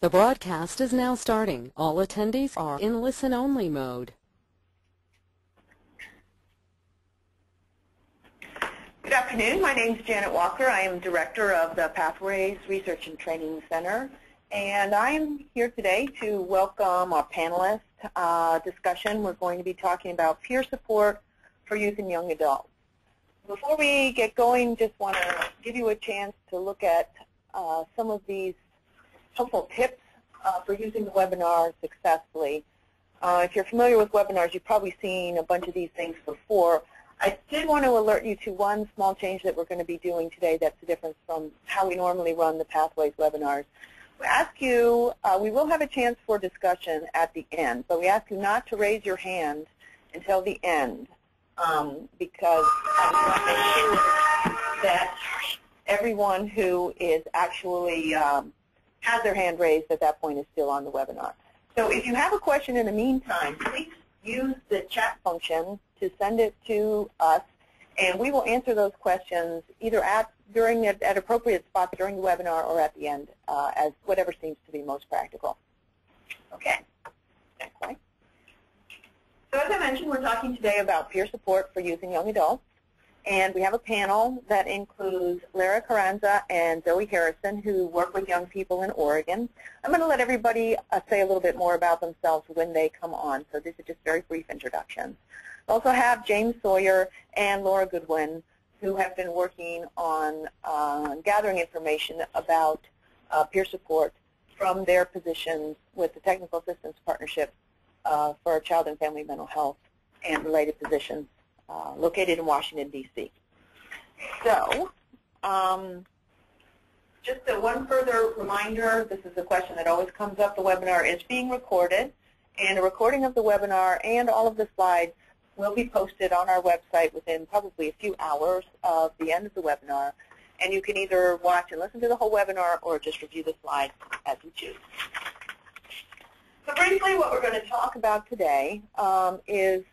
The broadcast is now starting. All attendees are in listen-only mode. Good afternoon. My name is Janet Walker. I am Director of the Pathways Research and Training Center. And I am here today to welcome our panelist uh, discussion. We're going to be talking about peer support for youth and young adults. Before we get going, just want to give you a chance to look at uh, some of these helpful tips uh, for using the webinar successfully. Uh, if you're familiar with webinars, you've probably seen a bunch of these things before. I did want to alert you to one small change that we're going to be doing today that's the difference from how we normally run the Pathways webinars. We ask you, uh, we will have a chance for discussion at the end, but we ask you not to raise your hand until the end um, because I want to make sure that everyone who is actually um, has their hand raised at that point is still on the webinar. So if you have a question in the meantime, please use the chat function to send it to us, and we will answer those questions either at during at, at appropriate spots during the webinar or at the end, uh, as whatever seems to be most practical. Okay. Next slide. So as I mentioned, we're talking today about peer support for youth and young adults. And we have a panel that includes Lara Carranza and Zoe Harrison, who work with young people in Oregon. I'm going to let everybody uh, say a little bit more about themselves when they come on, so these are just very brief introductions. We also have James Sawyer and Laura Goodwin, who have been working on uh, gathering information about uh, peer support from their positions with the Technical Assistance Partnership uh, for Child and Family Mental Health and related positions uh, located in Washington, D.C. So, um, just a one further reminder, this is a question that always comes up. The webinar is being recorded, and a recording of the webinar and all of the slides will be posted on our website within probably a few hours of the end of the webinar. And you can either watch and listen to the whole webinar or just review the slides as you choose. So briefly, what we're going to talk about today um, is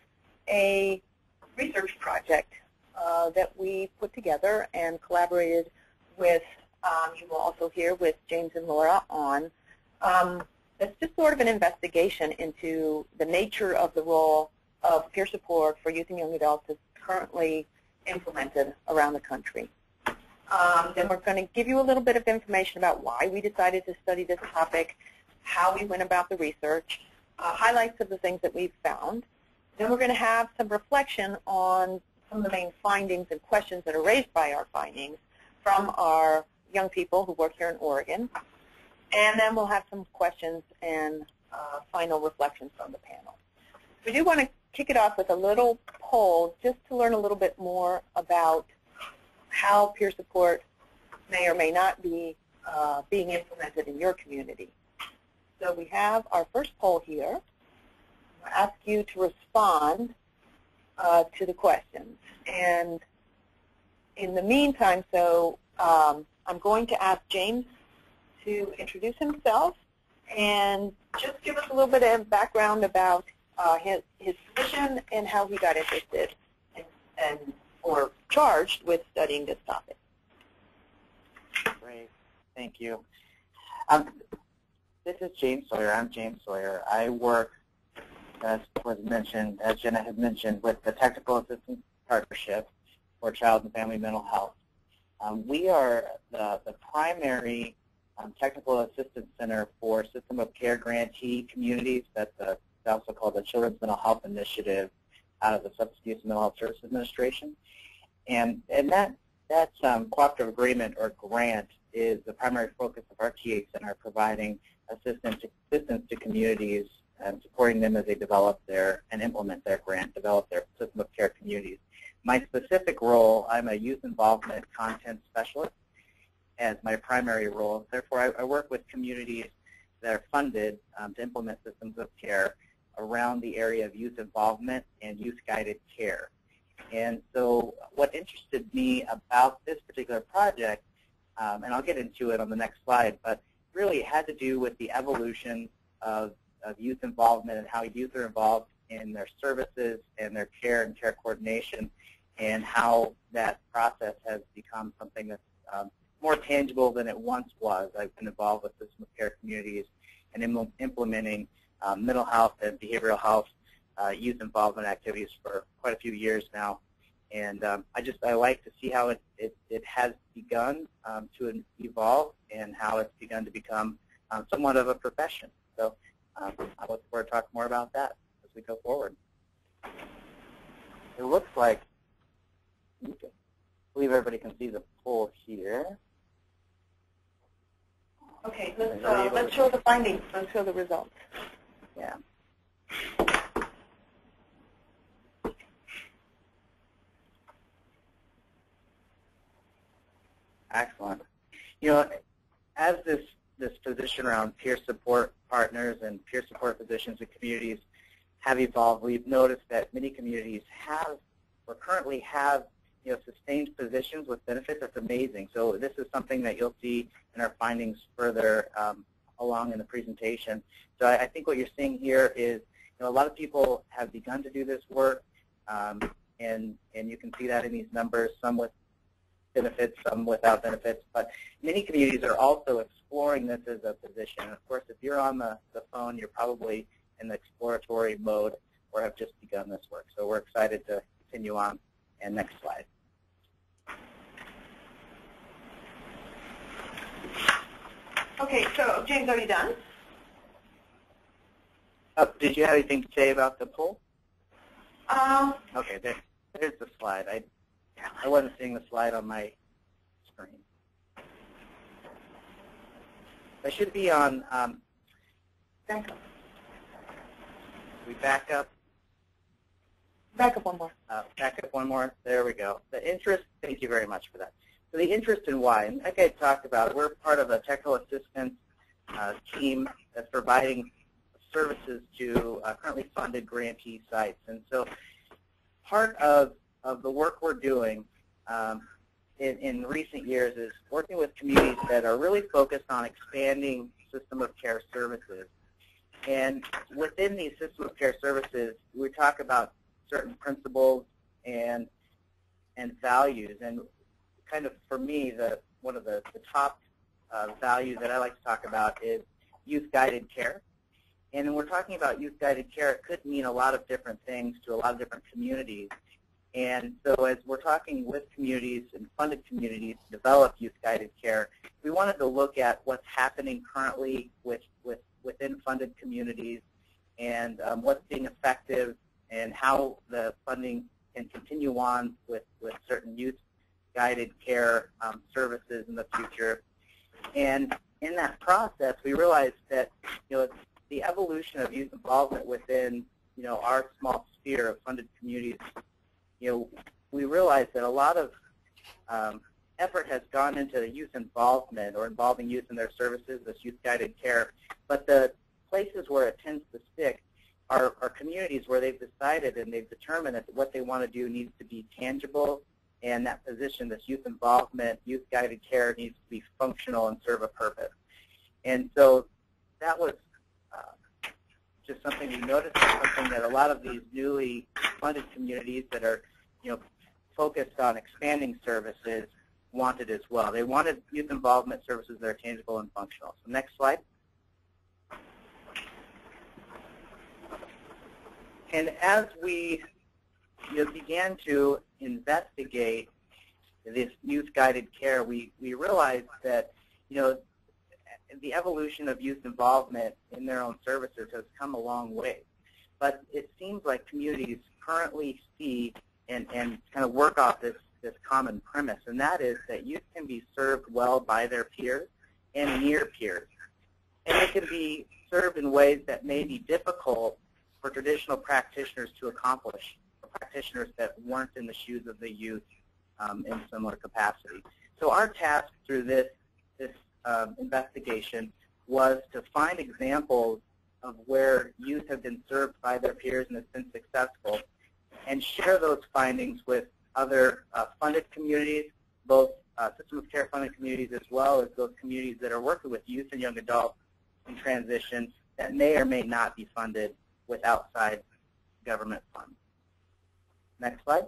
a research project uh, that we put together and collaborated with, um, you will also hear with James and Laura on. Um, it's just sort of an investigation into the nature of the role of peer support for youth and young adults is currently implemented around the country. Um, then we're going to give you a little bit of information about why we decided to study this topic, how we went about the research, uh, highlights of the things that we've found. Then we're going to have some reflection on some of the main findings and questions that are raised by our findings from our young people who work here in Oregon. And then we'll have some questions and uh, final reflections from the panel. We do want to kick it off with a little poll just to learn a little bit more about how peer support may or may not be uh, being implemented in your community. So we have our first poll here. Ask you to respond uh, to the questions. And in the meantime, so um, I'm going to ask James to introduce himself and just give us a little bit of background about uh, his, his position and how he got interested and, and or charged with studying this topic. Great. Thank you. Um, this is James Sawyer. I'm James Sawyer. I work, as was mentioned, as Jenna had mentioned, with the Technical Assistance Partnership for Child and Family Mental Health. Um, we are the, the primary um, technical assistance center for system of care grantee communities. That's a also called the Children's Mental Health Initiative out of the Substance Abuse and Mental Health Services Administration. And, and that, that um, cooperative agreement or grant is the primary focus of our TA Center, providing assistance, assistance to communities and supporting them as they develop their and implement their grant, develop their system of care communities. My specific role, I'm a youth involvement content specialist as my primary role. Therefore, I, I work with communities that are funded um, to implement systems of care around the area of youth involvement and youth-guided care. And so what interested me about this particular project, um, and I'll get into it on the next slide, but really it had to do with the evolution of, of youth involvement and how youth are involved in their services and their care and care coordination and how that process has become something that's um, more tangible than it once was. I've been involved with system of care communities and Im implementing um, mental health and behavioral health uh, youth involvement activities for quite a few years now. And um, I just I like to see how it, it, it has begun um, to evolve and how it's begun to become um, somewhat of a profession. So um, I look forward to talking more about that as we go forward. It looks like, I believe everybody can see the poll here. Okay, let's, uh, let's show the findings. Let's show the results. Yeah. Excellent. You know, as this this position around peer support partners and peer support positions in communities have evolved, we've noticed that many communities have or currently have you know sustained positions with benefits. That's amazing. So this is something that you'll see in our findings further um, along in the presentation. So I, I, think what you're seeing here is you know a lot of people have begun to do this work, um, and and you can see that in these numbers. Some with benefits, some without benefits. But many communities are also exploring this as a position. And of course, if you're on the, the phone, you're probably in the exploratory mode or have just begun this work. So we're excited to continue on. And next slide. Okay, so James, are you done? Uh, did you have anything to say about the poll? Um, okay, there, there's the slide. I I wasn't seeing the slide on my screen. I should be on. Um, back up. We back up. Back up one more. Uh, back up one more. There we go. The interest. Thank you very much for that. So the interest in why, and like I talked about, we're part of a technical assistance uh, team that's providing services to uh, currently funded grantee sites, and so part of of the work we're doing um, in, in, recent years is working with communities that are really focused on expanding system of care services. And within these system of care services, we talk about certain principles and and values. And kind of for me, the one of the, the top uh, values that I like to talk about is youth-guided care. And when we're talking about youth-guided care, it could mean a lot of different things to a lot of different communities. And so as we're talking with communities and funded communities to develop youth-guided care, we wanted to look at what's happening currently with, with, within funded communities and um, what's being effective and how the funding can continue on with, with certain youth-guided care um, services in the future. And in that process, we realized that you know the evolution of youth involvement within you know our small sphere of funded communities you know, we realize that a lot of um, effort has gone into the youth involvement or involving youth in their services, this youth-guided care, but the places where it tends to stick are, are communities where they've decided and they've determined that what they want to do needs to be tangible and that position, this youth involvement, youth-guided care needs to be functional and serve a purpose. And so that was just something we noticed, something that a lot of these newly funded communities that are, you know, focused on expanding services wanted as well. They wanted youth involvement services that are tangible and functional. So next slide. And as we you know, began to investigate this youth-guided care, we, we realized that, you know, the evolution of youth involvement in their own services has come a long way. But it seems like communities currently see and, and kind of work off this, this common premise, and that is that youth can be served well by their peers and near peers. And it can be served in ways that may be difficult for traditional practitioners to accomplish, practitioners that weren't in the shoes of the youth um, in similar capacity. So our task through this um, investigation was to find examples of where youth have been served by their peers and has been successful, and share those findings with other uh, funded communities, both uh, system of care funded communities as well as those communities that are working with youth and young adults in transition that may or may not be funded with outside government funds. Next slide.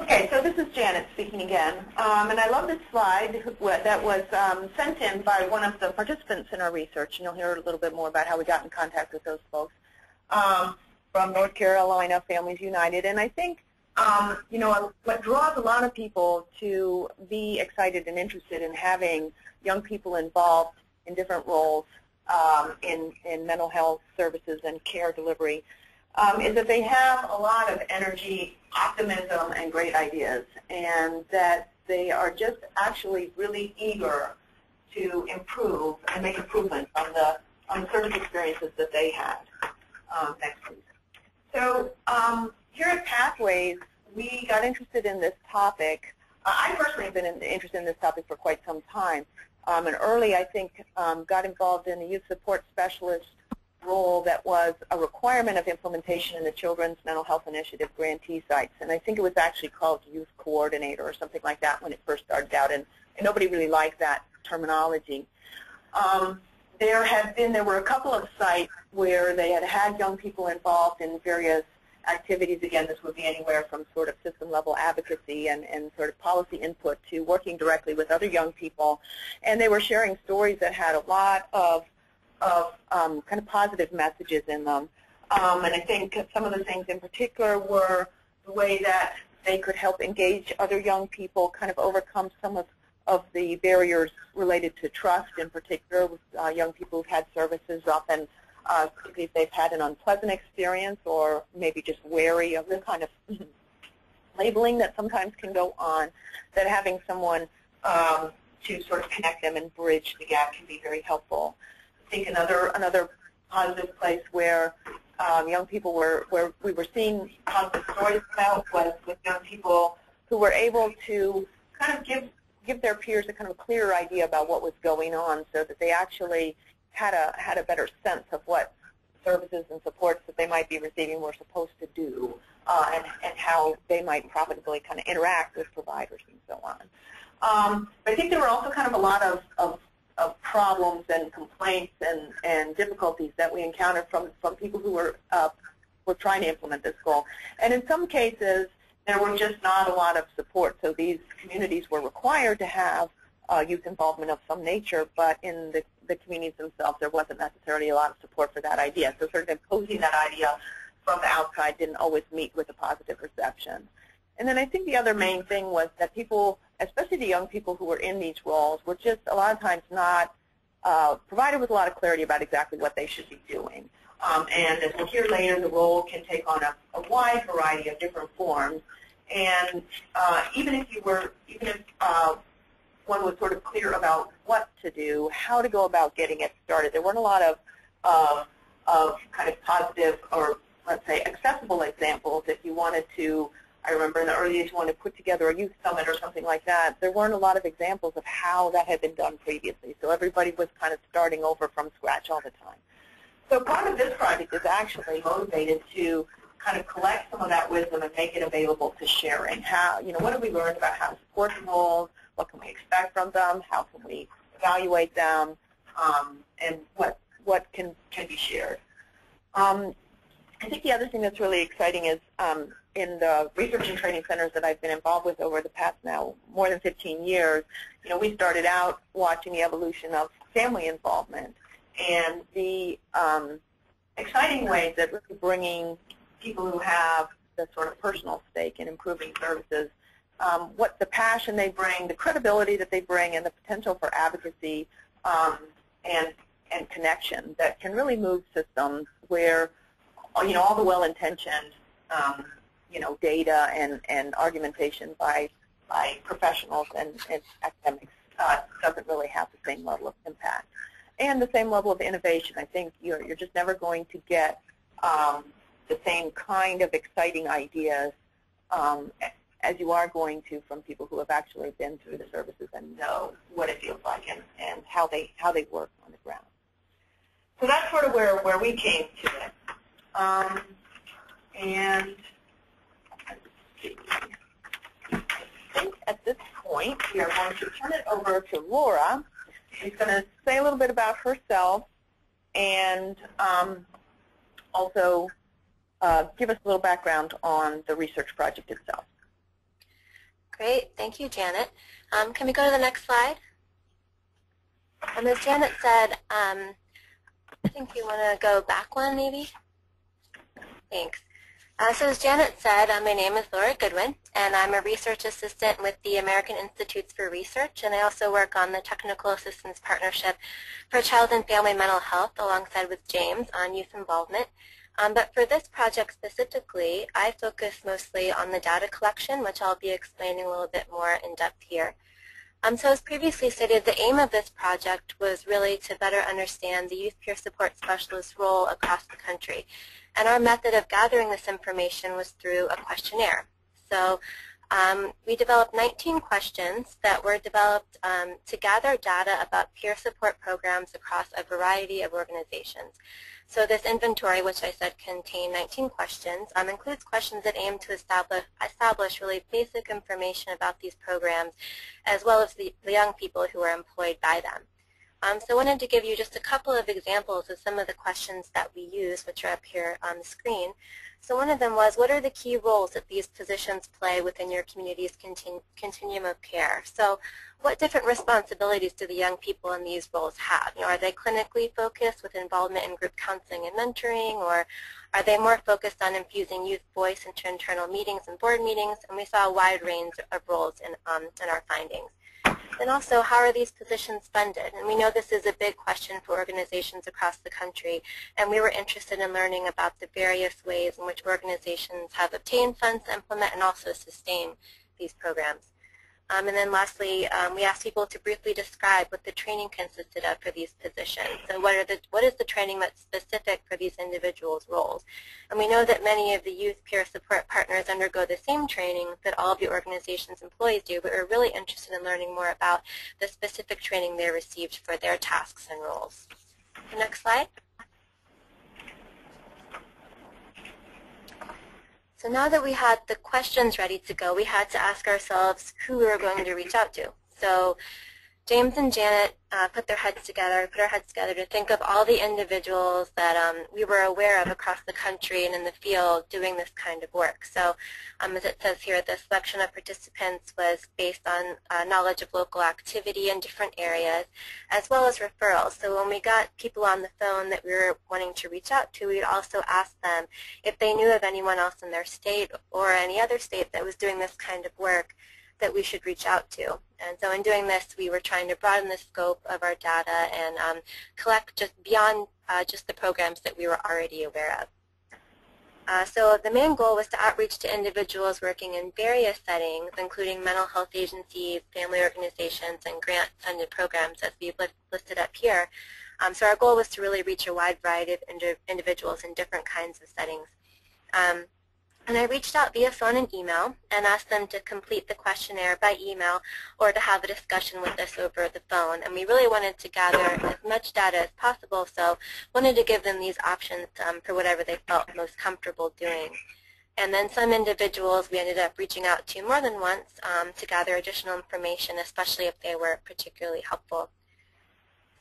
Okay, so this is Janet speaking again, um, and I love this slide that was um, sent in by one of the participants in our research, and you'll hear a little bit more about how we got in contact with those folks um, from North Carolina Families United. And I think, um, you know, what draws a lot of people to be excited and interested in having young people involved in different roles um, in, in mental health services and care delivery um, is that they have a lot of energy, optimism, and great ideas, and that they are just actually really eager to improve and make improvements on the on the service experiences that they had. Um, next, please. So um, here at Pathways, we got interested in this topic. Uh, I personally have been in, interested in this topic for quite some time. Um, and early, I think, um, got involved in the youth support specialist role that was a requirement of implementation in the Children's Mental Health Initiative grantee sites. And I think it was actually called youth coordinator or something like that when it first started out. And, and nobody really liked that terminology. Um, there had been, there were a couple of sites where they had had young people involved in various activities. Again, this would be anywhere from sort of system level advocacy and, and sort of policy input to working directly with other young people. And they were sharing stories that had a lot of of um, kind of positive messages in them. Um, and I think some of the things in particular were the way that they could help engage other young people, kind of overcome some of, of the barriers related to trust in particular with uh, young people who've had services often, uh, if they've had an unpleasant experience or maybe just wary of the kind of labeling that sometimes can go on, that having someone um, to sort of connect them and bridge the gap can be very helpful think another another positive place where um, young people were where we were seeing positive stories about was with young people who were able to kind of give give their peers a kind of clearer idea about what was going on, so that they actually had a had a better sense of what services and supports that they might be receiving were supposed to do, uh, and and how they might profitably kind of interact with providers and so on. Um, but I think there were also kind of a lot of, of of problems and complaints and, and difficulties that we encountered from, from people who were, uh, were trying to implement this goal. And in some cases, there were just not a lot of support. So these communities were required to have uh, youth involvement of some nature, but in the, the communities themselves, there wasn't necessarily a lot of support for that idea. So sort of imposing that idea from the outside didn't always meet with a positive reception. And then I think the other main thing was that people, especially the young people who were in these roles, were just a lot of times not uh, provided with a lot of clarity about exactly what they should be doing. Um, and as we'll hear later, the role can take on a, a wide variety of different forms. And uh, even if you were, even if uh, one was sort of clear about what to do, how to go about getting it started, there weren't a lot of, uh, of kind of positive or let's say accessible examples if you wanted to I remember in the early days when to put together a youth summit or something like that, there weren't a lot of examples of how that had been done previously. So everybody was kind of starting over from scratch all the time. So part of this project is actually motivated to kind of collect some of that wisdom and make it available to sharing. How, you know, what have we learned about how to support roles? What can we expect from them? How can we evaluate them? Um, and what what can can be shared? Um, I think the other thing that's really exciting is um, in the research and training centers that I've been involved with over the past now more than 15 years, you know, we started out watching the evolution of family involvement and the um, exciting ways that really bringing people who have the sort of personal stake in improving services, um, what the passion they bring, the credibility that they bring, and the potential for advocacy um, and and connection that can really move systems where you know all the well-intentioned um, you know, data and, and argumentation by, by professionals and, and academics uh, doesn't really have the same level of impact. And the same level of innovation. I think you're, you're just never going to get um, the same kind of exciting ideas um, as you are going to from people who have actually been through the services and know what it feels like and, and how they how they work on the ground. So that's sort of where, where we came to it. Um, and At this point we are going to turn it over to Laura. She's going to say a little bit about herself and um, also uh, give us a little background on the research project itself. Great. Thank you, Janet. Um, can we go to the next slide? Um, as Janet said, um, I think you want to go back one maybe. Thanks. Uh, so as Janet said, uh, my name is Laura Goodwin, and I'm a research assistant with the American Institutes for Research, and I also work on the Technical Assistance Partnership for Child and Family Mental Health alongside with James on youth involvement. Um, but for this project specifically, I focus mostly on the data collection, which I'll be explaining a little bit more in depth here. Um, so as previously stated, the aim of this project was really to better understand the youth peer support specialist role across the country. And our method of gathering this information was through a questionnaire. So um, we developed 19 questions that were developed um, to gather data about peer support programs across a variety of organizations. So this inventory, which I said contained 19 questions, um, includes questions that aim to establish, establish really basic information about these programs, as well as the, the young people who are employed by them. Um, so I wanted to give you just a couple of examples of some of the questions that we use, which are up here on the screen. So one of them was, what are the key roles that these positions play within your community's continu continuum of care? So what different responsibilities do the young people in these roles have? You know, are they clinically focused with involvement in group counseling and mentoring, or are they more focused on infusing youth voice into internal meetings and board meetings? And we saw a wide range of roles in, um, in our findings. And also, how are these positions funded? And we know this is a big question for organizations across the country, and we were interested in learning about the various ways in which organizations have obtained funds to implement and also sustain these programs. Um, and then lastly, um, we asked people to briefly describe what the training consisted of for these positions and what, are the, what is the training that's specific for these individuals' roles. And we know that many of the youth peer support partners undergo the same training that all of the organization's employees do, but we're really interested in learning more about the specific training they received for their tasks and roles. The next slide. So now that we had the questions ready to go, we had to ask ourselves who we were going to reach out to. So James and Janet uh, put their heads together, put our heads together to think of all the individuals that um, we were aware of across the country and in the field doing this kind of work. So um, as it says here, the selection of participants was based on uh, knowledge of local activity in different areas, as well as referrals. So when we got people on the phone that we were wanting to reach out to, we'd also ask them if they knew of anyone else in their state or any other state that was doing this kind of work that we should reach out to. And so in doing this, we were trying to broaden the scope of our data and um, collect just beyond uh, just the programs that we were already aware of. Uh, so the main goal was to outreach to individuals working in various settings, including mental health agencies, family organizations, and grant-funded programs, as we've listed up here. Um, so our goal was to really reach a wide variety of individuals in different kinds of settings. Um, and I reached out via phone and email and asked them to complete the questionnaire by email or to have a discussion with us over the phone. And we really wanted to gather as much data as possible, so wanted to give them these options um, for whatever they felt most comfortable doing. And then some individuals we ended up reaching out to more than once um, to gather additional information, especially if they were particularly helpful.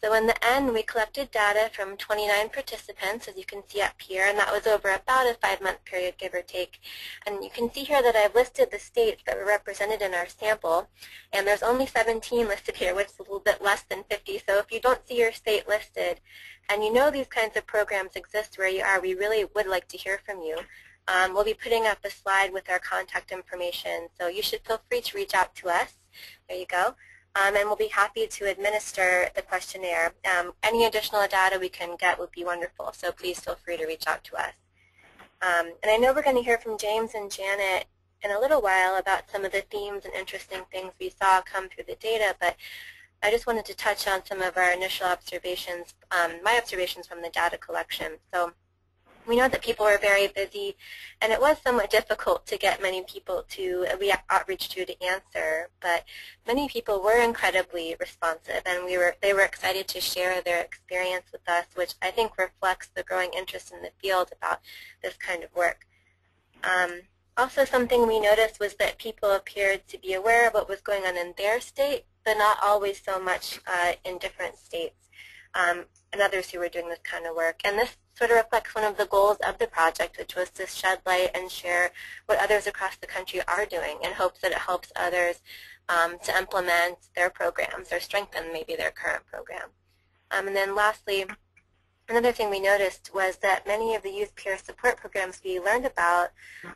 So in the end, we collected data from 29 participants, as you can see up here, and that was over about a five-month period, give or take. And you can see here that I've listed the states that were represented in our sample, and there's only 17 listed here, which is a little bit less than 50. So if you don't see your state listed, and you know these kinds of programs exist where you are, we really would like to hear from you. Um, we'll be putting up a slide with our contact information, so you should feel free to reach out to us. There you go um, and we'll be happy to administer the questionnaire. Um, any additional data we can get would be wonderful, so please feel free to reach out to us. Um, and I know we're going to hear from James and Janet in a little while about some of the themes and interesting things we saw come through the data, but I just wanted to touch on some of our initial observations, um, my observations from the data collection. So we know that people are very busy, and it was somewhat difficult to get many people to we outreach to to answer. But many people were incredibly responsive, and we were they were excited to share their experience with us, which I think reflects the growing interest in the field about this kind of work. Um, also, something we noticed was that people appeared to be aware of what was going on in their state, but not always so much uh, in different states um, and others who were doing this kind of work. And this sort of reflects one of the goals of the project, which was to shed light and share what others across the country are doing in hopes that it helps others um, to implement their programs or strengthen maybe their current program. Um, and then lastly, Another thing we noticed was that many of the youth peer support programs we learned about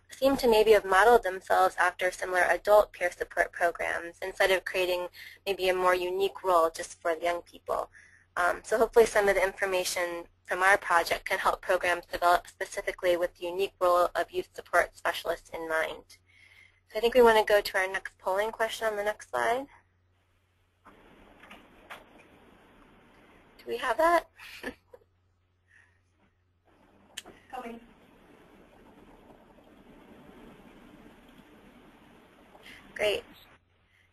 seem to maybe have modeled themselves after similar adult peer support programs instead of creating maybe a more unique role just for young people. Um, so hopefully some of the information from our project can help programs develop specifically with the unique role of youth support specialists in mind. So I think we want to go to our next polling question on the next slide. Do we have that? Coming. Great.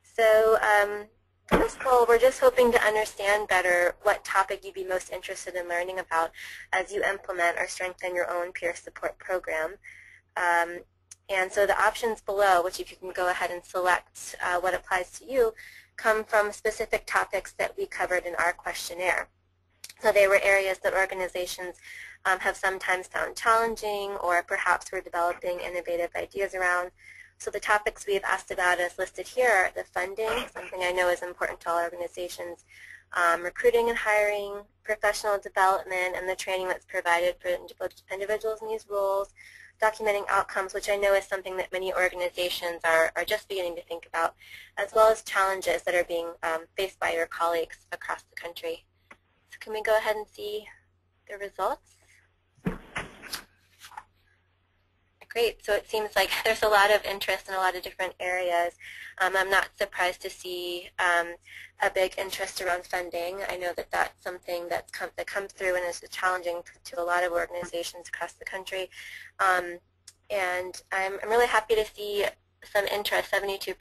So um, for this poll, we're just hoping to understand better what topic you'd be most interested in learning about as you implement or strengthen your own peer support program. Um, and so the options below, which if you can go ahead and select uh, what applies to you, come from specific topics that we covered in our questionnaire. So they were areas that organizations um, have sometimes found challenging or perhaps we're developing innovative ideas around. So the topics we've asked about as listed here are the funding, something I know is important to all organizations, um, recruiting and hiring, professional development, and the training that's provided for individuals in these roles, documenting outcomes, which I know is something that many organizations are, are just beginning to think about, as well as challenges that are being um, faced by your colleagues across the country. So can we go ahead and see the results? Great. So it seems like there's a lot of interest in a lot of different areas. Um, I'm not surprised to see um, a big interest around funding. I know that that's something that's come, that comes through and is challenging to a lot of organizations across the country. Um, and I'm, I'm really happy to see some interest, 72%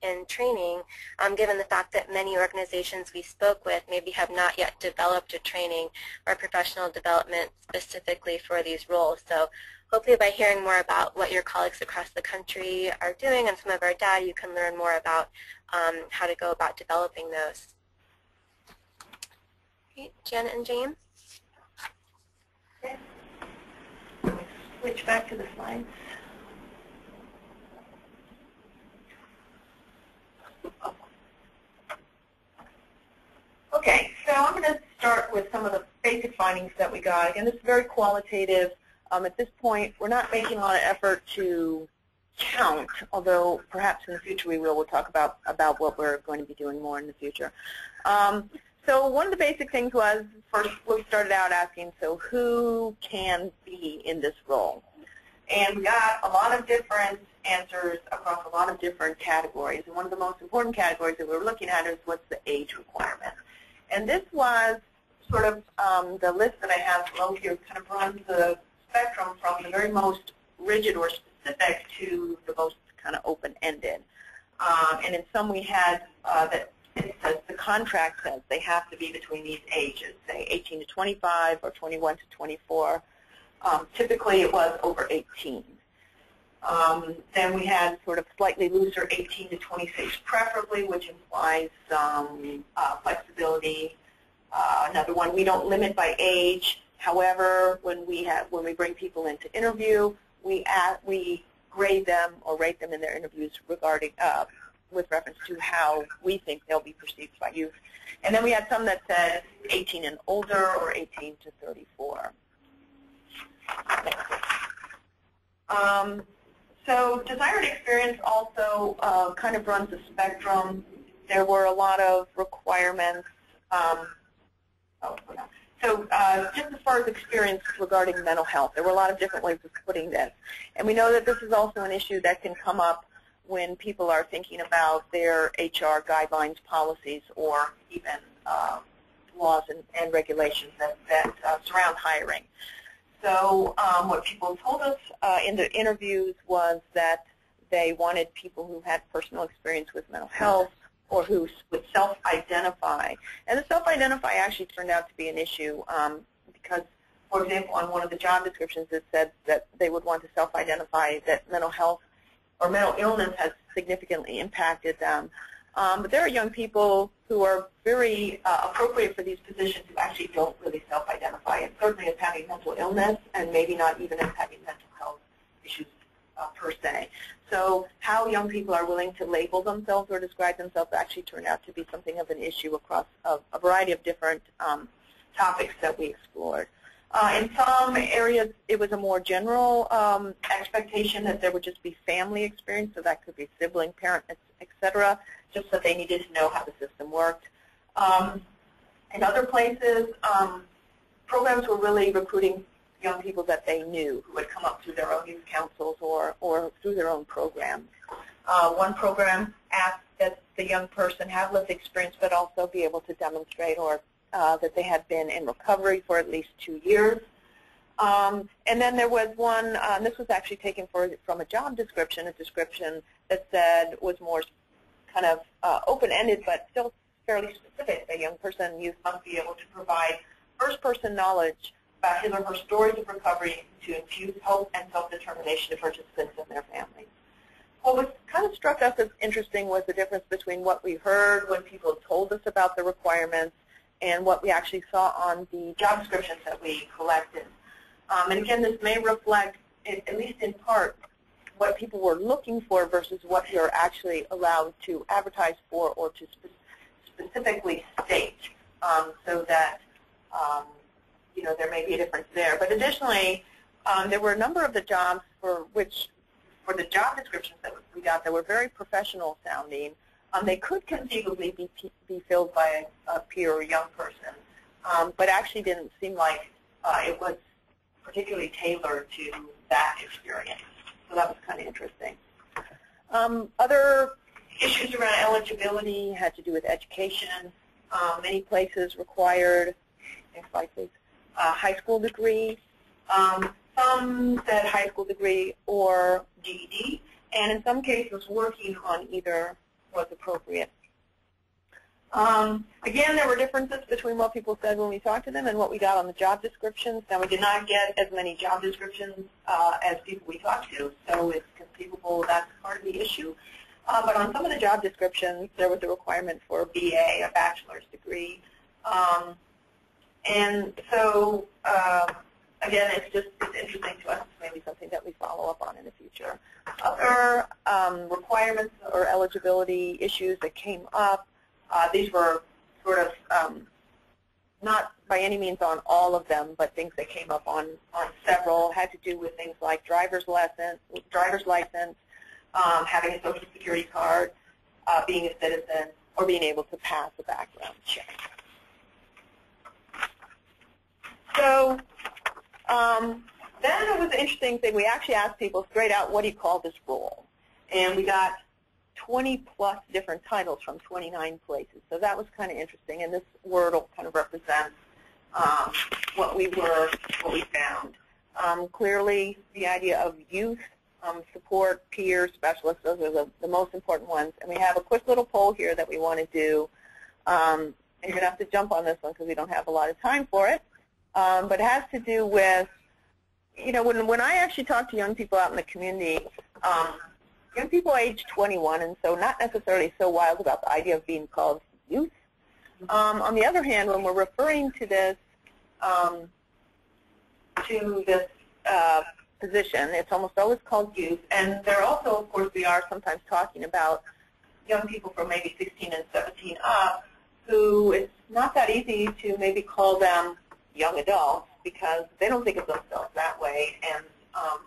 in training, um, given the fact that many organizations we spoke with maybe have not yet developed a training or professional development specifically for these roles. So hopefully by hearing more about what your colleagues across the country are doing and some of our data, you can learn more about um, how to go about developing those. Okay, Janet and James? Okay. Switch back to the slides. Okay, so I'm going to start with some of the basic findings that we got. Again, this is very qualitative. Um, at this point, we're not making a lot of effort to count, although perhaps in the future we will. We'll talk about, about what we're going to be doing more in the future. Um, so one of the basic things was, first we started out asking, so who can be in this role? And we got a lot of different answers across a lot of different categories. And one of the most important categories that we were looking at is what's the age requirement. And this was sort of um, the list that I have below here kind of runs the spectrum from the very most rigid or specific to the most kind of open-ended. Um, and in some we had uh, that it says the contract says they have to be between these ages, say 18 to 25 or 21 to 24. Um, typically it was over 18. Um, then we had sort of slightly looser 18 to 26 preferably, which implies some uh, flexibility. Uh, another one, we don't limit by age. However, when we have when we bring people in to interview, we add, we grade them or rate them in their interviews regarding uh, with reference to how we think they'll be perceived by youth. And then we had some that said 18 and older or 18 to 34. Um, so desired experience also uh, kind of runs a spectrum. There were a lot of requirements. Um, oh, so uh, just as far as experience regarding mental health, there were a lot of different ways of putting this. And we know that this is also an issue that can come up when people are thinking about their HR guidelines, policies, or even uh, laws and, and, regulations that, that uh, surround hiring. So um, what people told us uh, in the interviews was that they wanted people who had personal experience with mental health, or who would self-identify. And the self-identify actually turned out to be an issue um, because, for example, on one of the job descriptions it said that they would want to self-identify that mental health or mental illness has significantly impacted them. Um, but there are young people who are very uh, appropriate for these positions who actually don't really self-identify, and certainly as having mental illness, and maybe not even as having mental health issues uh, per se. So how young people are willing to label themselves or describe themselves actually turned out to be something of an issue across a, a variety of different um, topics that we explored. Uh, in some areas, it was a more general um, expectation that there would just be family experience, so that could be sibling, parent, et cetera, just that they needed to know how the system worked. Um, in other places, um, programs were really recruiting young people that they knew who had come up through their own youth councils or, or through their own programs. Uh, one program asked that the young person have lived experience but also be able to demonstrate or uh, that they had been in recovery for at least two years. Um, and then there was one, uh, this was actually taken for, from a job description, a description that said was more kind of uh, open-ended but still fairly specific. A young person, youth must be able to provide first-person knowledge about his or her stories of recovery to infuse hope and self-determination to participants and their families. What was kind of struck us as interesting was the difference between what we heard when people told us about the requirements and what we actually saw on the job descriptions that we collected. Um, and again, this may reflect, at least in part, what people were looking for versus what you're actually allowed to advertise for or to spe specifically state um, so that um, you know there may be a difference there. But additionally, um, there were a number of the jobs for which, for the job descriptions that we got that were very professional sounding, um, they could conceivably be, be filled by a, a peer or young person, um, but actually didn't seem like uh, it was particularly tailored to that experience. So that was kind of interesting. Um, other issues around eligibility had to do with education. Um, many places required, next slide please, a high school degree. Um, some said high school degree or GED, and in some cases working on either was appropriate. Um, again, there were differences between what people said when we talked to them and what we got on the job descriptions. Now, we did not get as many job descriptions uh, as people we talked to, so it's conceivable that's part of the issue. Uh, but on some of the job descriptions, there was a requirement for a BA, a bachelor's degree. Um, and so, uh, again, it's just it's interesting to us. It's maybe something that we follow up on in the future. Other um, requirements or eligibility issues that came up uh, these were sort of um, not by any means on all of them, but things that came up on, on several had to do with things like driver's license, driver's license, um, having a social security card, uh, being a citizen, or being able to pass a background check. So um, then it was an interesting thing. We actually asked people straight out, what do you call this role? And we got 20 plus different titles from 29 places. So that was kind of interesting, and this Wordle kind of represents um, what we were, what we found. Um, clearly, the idea of youth um, support, peer specialists, those are the, the, most important ones. And we have a quick little poll here that we want to do. Um, you're going to have to jump on this one because we don't have a lot of time for it. Um, but it has to do with, you know, when, when I actually talk to young people out in the community, um, young people age 21, and so not necessarily so wild about the idea of being called youth. Um, on the other hand, when we're referring to this um, to this uh, position, it's almost always called youth, and there also, of course, we are sometimes talking about young people from maybe 16 and 17 up who it's not that easy to maybe call them young adults because they don't think of themselves that way, and um,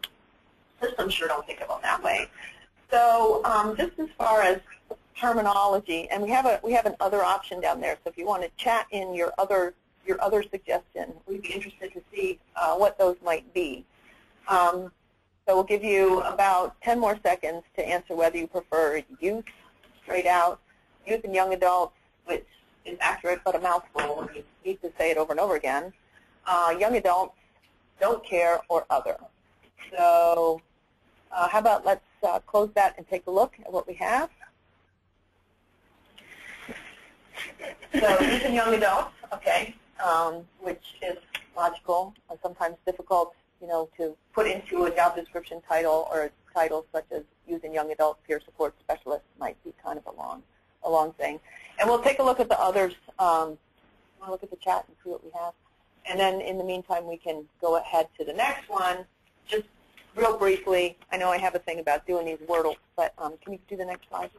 systems sure don't think of them that way. So um, just as far as terminology, and we have a we have an other option down there. So if you want to chat in your other your other suggestion, we'd be interested to see uh, what those might be. Um, so we'll give you about 10 more seconds to answer whether you prefer youth, straight out, youth and young adults, which is accurate but a mouthful, and you need to say it over and over again. Uh, young adults, don't care, or other. So uh, how about let's uh, close that and take a look at what we have. So youth and young adults, okay, um, which is logical and sometimes difficult, you know, to put into a job description title or a title such as and young adult peer support specialist might be kind of a long, a long thing. And we'll take a look at the others. Um, to look at the chat and see what we have. And then in the meantime, we can go ahead to the next one. Just real briefly, I know I have a thing about doing these Wordles, but um, can you do the next slide?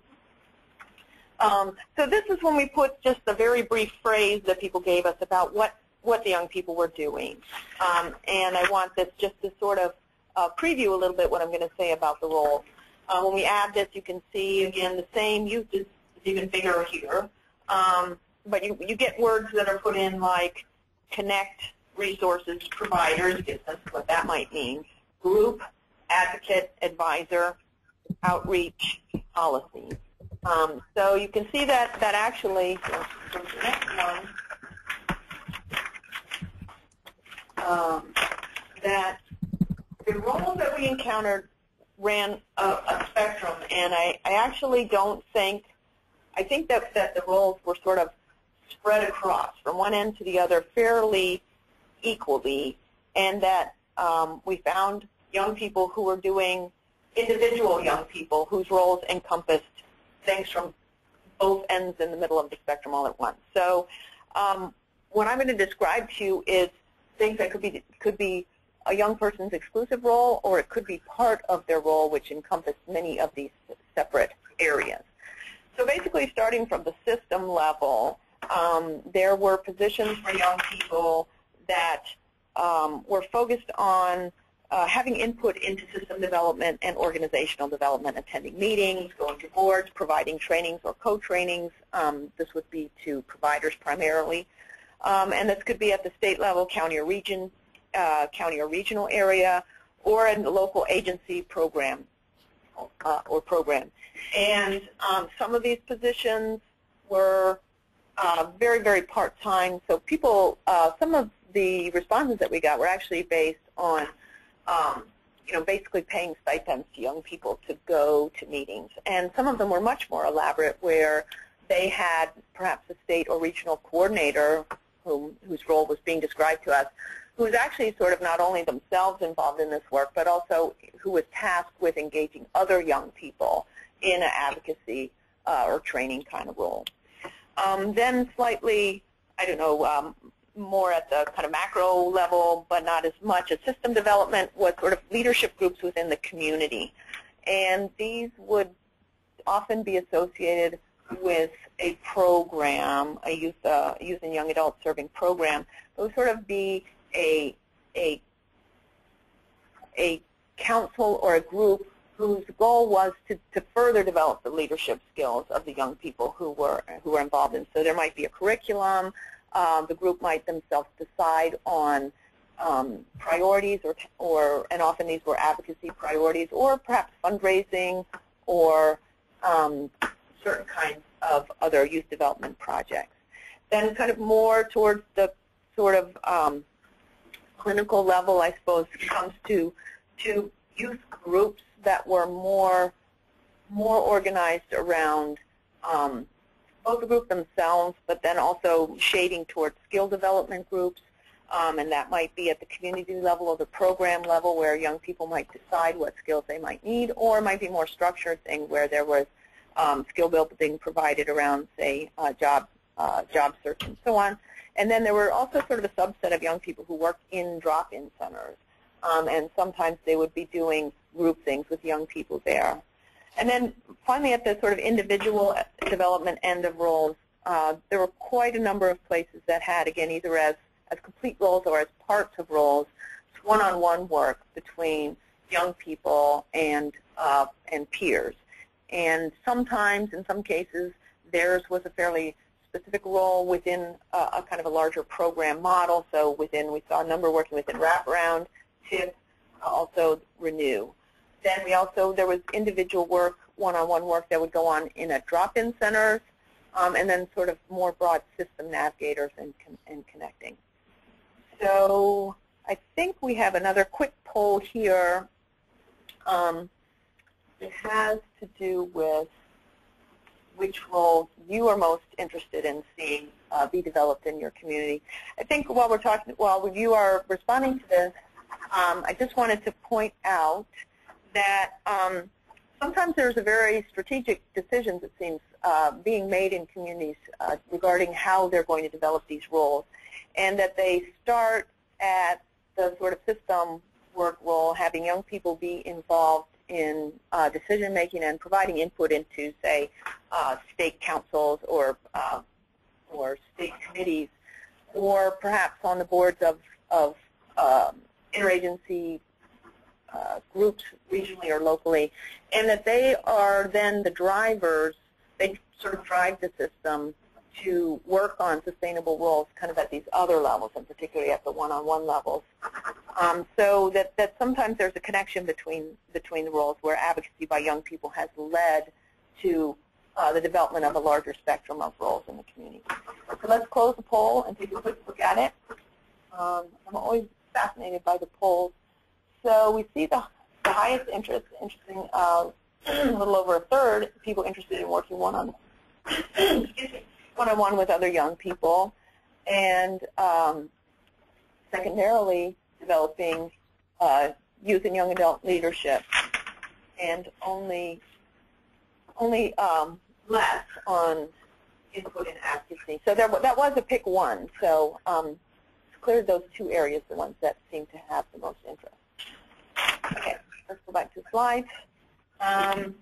Um, so this is when we put just a very brief phrase that people gave us about what, what the young people were doing. Um, and I want this just to sort of uh, preview a little bit what I'm going to say about the role. Uh, when we add this, you can see, again, the same is even bigger here. Um, but you, you get words that are put in like connect, resources, providers, sense of what that might mean, group, advocate, advisor, outreach, policy. Um, so you can see that, that actually, um, that the roles that we encountered ran a, a spectrum, and I, I actually don't think, I think that, that the roles were sort of spread across from one end to the other fairly equally, and that um, we found young people who were doing individual young people whose roles encompassed things from both ends in the middle of the spectrum all at once. So um, what I'm going to describe to you is things that could be could be a young person's exclusive role, or it could be part of their role, which encompass many of these separate areas. So basically, starting from the system level, um, there were positions for young people that um, were focused on uh, having input into system development and organizational development, attending meetings, going to boards, providing trainings or co-trainings. Um, this would be to providers primarily. Um, and this could be at the state level, county or region, uh, county or regional area, or in the local agency program uh, or program. And um, some of these positions were uh, very, very part-time. So people, uh, some of the responses that we got were actually based on, um, you know, basically paying stipends to young people to go to meetings. And some of them were much more elaborate where they had perhaps a state or regional coordinator whom, whose role was being described to us, who was actually sort of not only themselves involved in this work, but also who was tasked with engaging other young people in an advocacy uh, or training kind of role. Um, then slightly, I don't know, um, more at the kind of macro level, but not as much as system development, was sort of leadership groups within the community. And these would often be associated with a program, a youth, uh, youth and young adult serving program. Would sort of be a, a, a council or a group whose goal was to, to further develop the leadership skills of the young people who were, who were involved in. So there might be a curriculum. Um, the group might themselves decide on um, priorities, or, or, and often these were advocacy priorities, or perhaps fundraising, or um, certain kinds of other youth development projects. Then kind of more towards the sort of um, clinical level, I suppose, comes to, to youth groups that were more, more organized around um, both the group themselves, but then also shading towards skill development groups, um, and that might be at the community level or the program level where young people might decide what skills they might need, or it might be more structured thing where there was um, skill building provided around, say, uh, job, uh, job search and so on. And then there were also sort of a subset of young people who worked in drop-in centers. Um, and sometimes they would be doing group things with young people there. And then finally at the sort of individual development end of roles, uh, there were quite a number of places that had, again, either as, as complete roles or as parts of roles, one-on-one -on -one work between young people and, uh, and peers. And sometimes, in some cases, theirs was a fairly specific role within a, a, kind of a larger program model. So within, we saw a number working within wraparound, TIP, also Renew. Then we also, there was individual work, one-on-one -on -one work that would go on in a drop-in centers, um, and then sort of more broad system navigators and, and connecting. So I think we have another quick poll here. Um, it has to do with which roles you are most interested in seeing uh, be developed in your community. I think while we're talking, while you are responding to this, um, I just wanted to point out that um, sometimes there's a very strategic decisions, it seems, uh, being made in communities uh, regarding how they're going to develop these roles, and that they start at the sort of system work role, having young people be involved in uh, decision making and providing input into, say, uh, state councils or uh, or state committees, or perhaps on the boards of of um, interagency uh, groups regionally or locally, and that they are then the drivers. They sort of drive the system to work on sustainable roles kind of at these other levels, and particularly at the one-on-one levels. Um, so that, that sometimes there's a connection between, between the roles where advocacy by young people has led to uh, the development of a larger spectrum of roles in the community. So let's close the poll and take a quick look at it. Um, I'm always fascinated by the polls. So we see the, the highest interest, interesting, uh, a little over a third, people interested in working one-on-one one-on-one with other young people, and um, secondarily developing uh, youth and young adult leadership, and only only um, less on input and advocacy. So there, that was a pick one. So um, it's clear those two areas, the ones that seem to have the most interest. Okay, let's go back to slides. Um,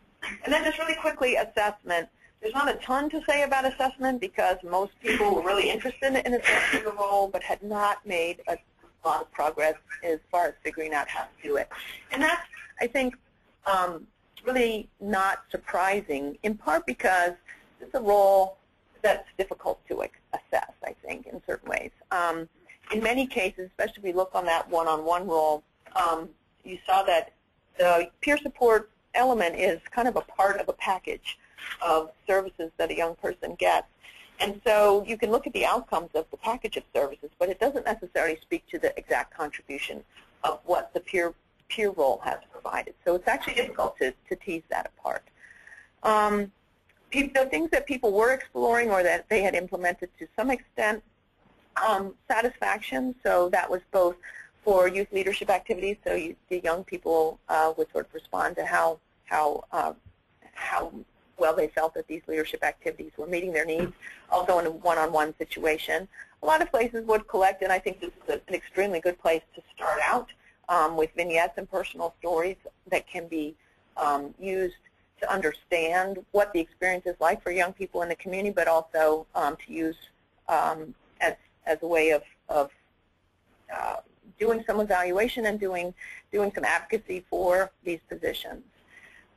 and then just really quickly, assessment. There's not a ton to say about assessment because most people were really interested in assessing the role but had not made a lot of progress as far as figuring out how to do it. And that's, I think, um, really not surprising, in part because it's a role that's difficult to assess, I think, in certain ways. Um, in many cases, especially if we look on that one-on-one -on -one role, um, you saw that the peer support element is kind of a part of a package of services that a young person gets. And so you can look at the outcomes of the package of services, but it doesn't necessarily speak to the exact contribution of what the peer peer role has provided. So it's actually difficult to, to tease that apart. Um, the things that people were exploring or that they had implemented to some extent, um, satisfaction, so that was both for youth leadership activities, so you, the young people uh, would sort of respond to how, how, uh, how well they felt that these leadership activities were meeting their needs, also in a one-on-one -on -one situation. A lot of places would collect, and I think this is an extremely good place to start out um, with vignettes and personal stories that can be um, used to understand what the experience is like for young people in the community, but also um, to use um, as, as a way of, of uh, doing some evaluation and doing, doing some advocacy for these positions.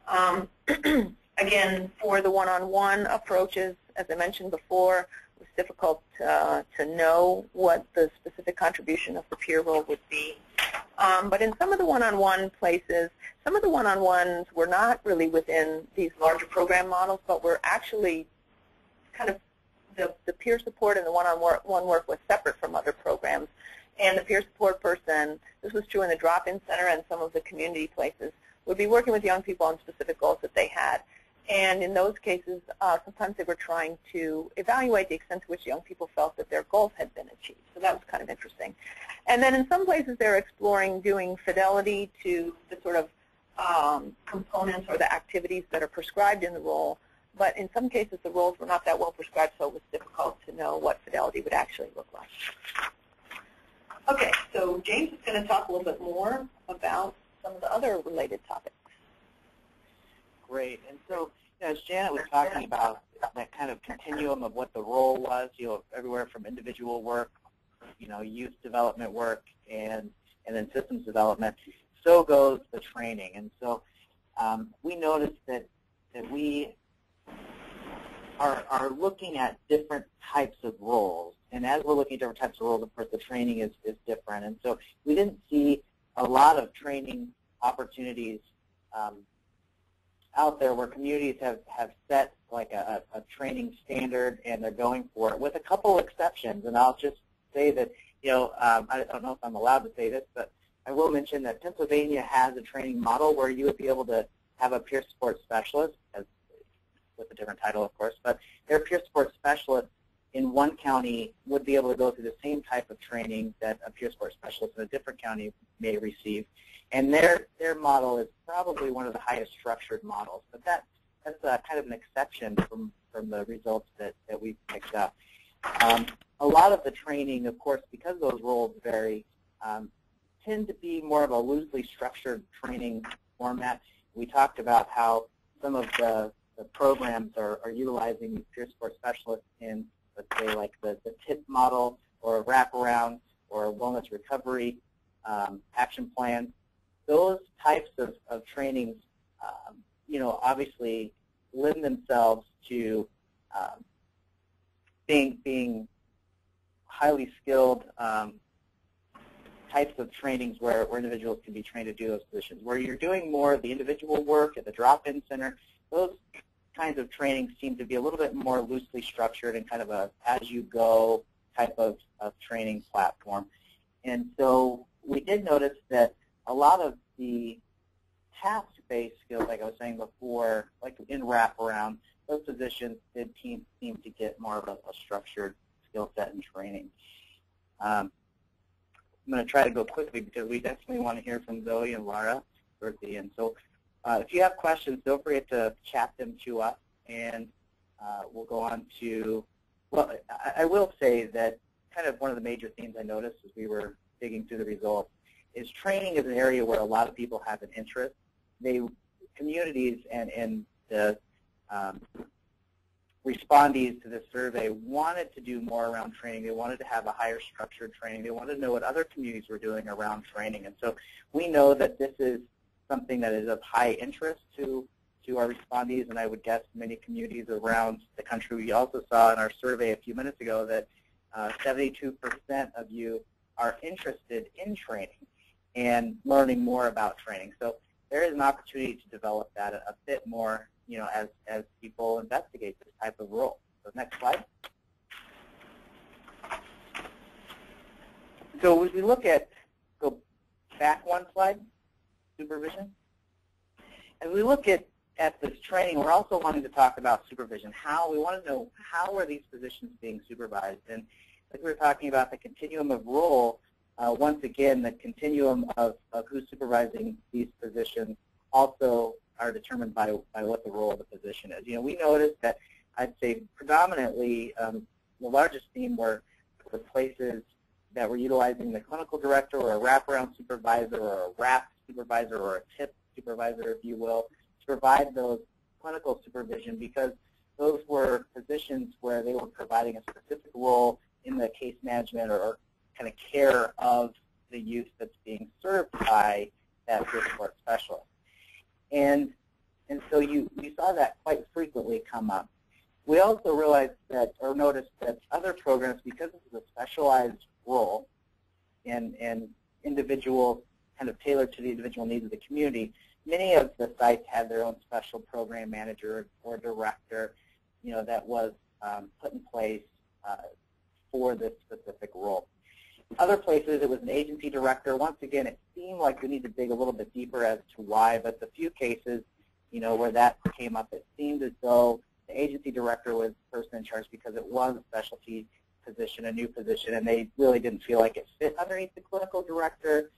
Um, Again, for the one-on-one -on -one approaches, as I mentioned before, it was difficult uh, to know what the specific contribution of the peer role would be. Um, but in some of the one-on-one -on -one places, some of the one-on-ones were not really within these larger program models, but were actually kind of the, the peer support and the one-on-one -on -one work was separate from other programs. And the peer support person, this was true in the drop-in center and some of the community places, would be working with young people on specific goals that they had. And in those cases, uh, sometimes they were trying to evaluate the extent to which young people felt that their goals had been achieved. So that was kind of interesting. And then in some places, they're exploring doing fidelity to the sort of um, components or the activities that are prescribed in the role. But in some cases, the roles were not that well prescribed, so it was difficult to know what fidelity would actually look like. Okay, so James is going to talk a little bit more about some of the other related topics. Great. And so as Janet was talking about that kind of continuum of what the role was, you know, everywhere from individual work, you know, youth development work, and and then systems development, so goes the training. And so um, we noticed that that we are are looking at different types of roles, and as we're looking at different types of roles, of course, the training is is different. And so we didn't see a lot of training opportunities um, out there where communities have, have set like a, a training standard and they're going for it with a couple exceptions. And I'll just say that, you know, um, I don't know if I'm allowed to say this, but I will mention that Pennsylvania has a training model where you would be able to have a peer support specialist, as, with a different title, of course, but their peer support specialist in one county would be able to go through the same type of training that a peer support specialist in a different county may receive. And their, their model is probably one of the highest structured models. But that, that's uh, kind of an exception from from the results that, that we've picked up. Um, a lot of the training, of course, because those roles vary, um, tend to be more of a loosely structured training format. We talked about how some of the, the programs are, are utilizing peer support specialists in, let's say, like the, the TIP model or a wraparound or a wellness recovery um, action plan. Those types of, of trainings, um, you know, obviously lend themselves to um, being, being highly skilled um, types of trainings where, where individuals can be trained to do those positions. Where you're doing more of the individual work at the drop-in center, those kinds of trainings seem to be a little bit more loosely structured and kind of a as-you-go type of, of training platform. And so we did notice that a lot of the task-based skills, like I was saying before, like in wraparound, those positions did seem, seem to get more of a, a structured skill set and training. Um, I'm going to try to go quickly because we definitely want to hear from Zoe and Laura towards the end. So uh, if you have questions, don't forget to chat them to us, and uh, we'll go on to, well, I, I will say that kind of one of the major themes I noticed as we were digging through the results is training is an area where a lot of people have an interest. They, communities and, and the um, respondees to this survey wanted to do more around training. They wanted to have a higher structured training. They wanted to know what other communities were doing around training. And so we know that this is something that is of high interest to, to our respondees, and I would guess many communities around the country. We also saw in our survey a few minutes ago that 72% uh, of you are interested in training and learning more about training. So there is an opportunity to develop that a, bit more you know, as, as people investigate this type of role. So next slide. So as we look at, go back one slide, supervision. As we look at, at this training, we're also wanting to talk about supervision. How, we want to know how are these positions being supervised? And like we were talking about the continuum of role, uh, once again, the continuum of, of who's supervising these positions also are determined by, by what the role of the position is. You know, we noticed that I'd say predominantly um, the largest theme were the places that were utilizing the clinical director or a wraparound supervisor or a WRAP supervisor or a TIP supervisor, if you will, to provide those clinical supervision because those were positions where they were providing a specific role in the case management or, or kind of care of the youth that's being served by that support specialist. And, and so you, you saw that quite frequently come up. We also realized that, or noticed that other programs, because this is a specialized role and, and individual, kind of tailored to the individual needs of the community, many of the sites had their own special program manager or director, you know, that was um, put in place uh, for this specific role. Other places, it was an agency director. Once again, it seemed like we need to dig a little bit deeper as to why, but the few cases, you know, where that came up, it seemed as though the agency director was the person in charge because it was a specialty position, a new position, and they really didn't feel like it fit underneath the clinical director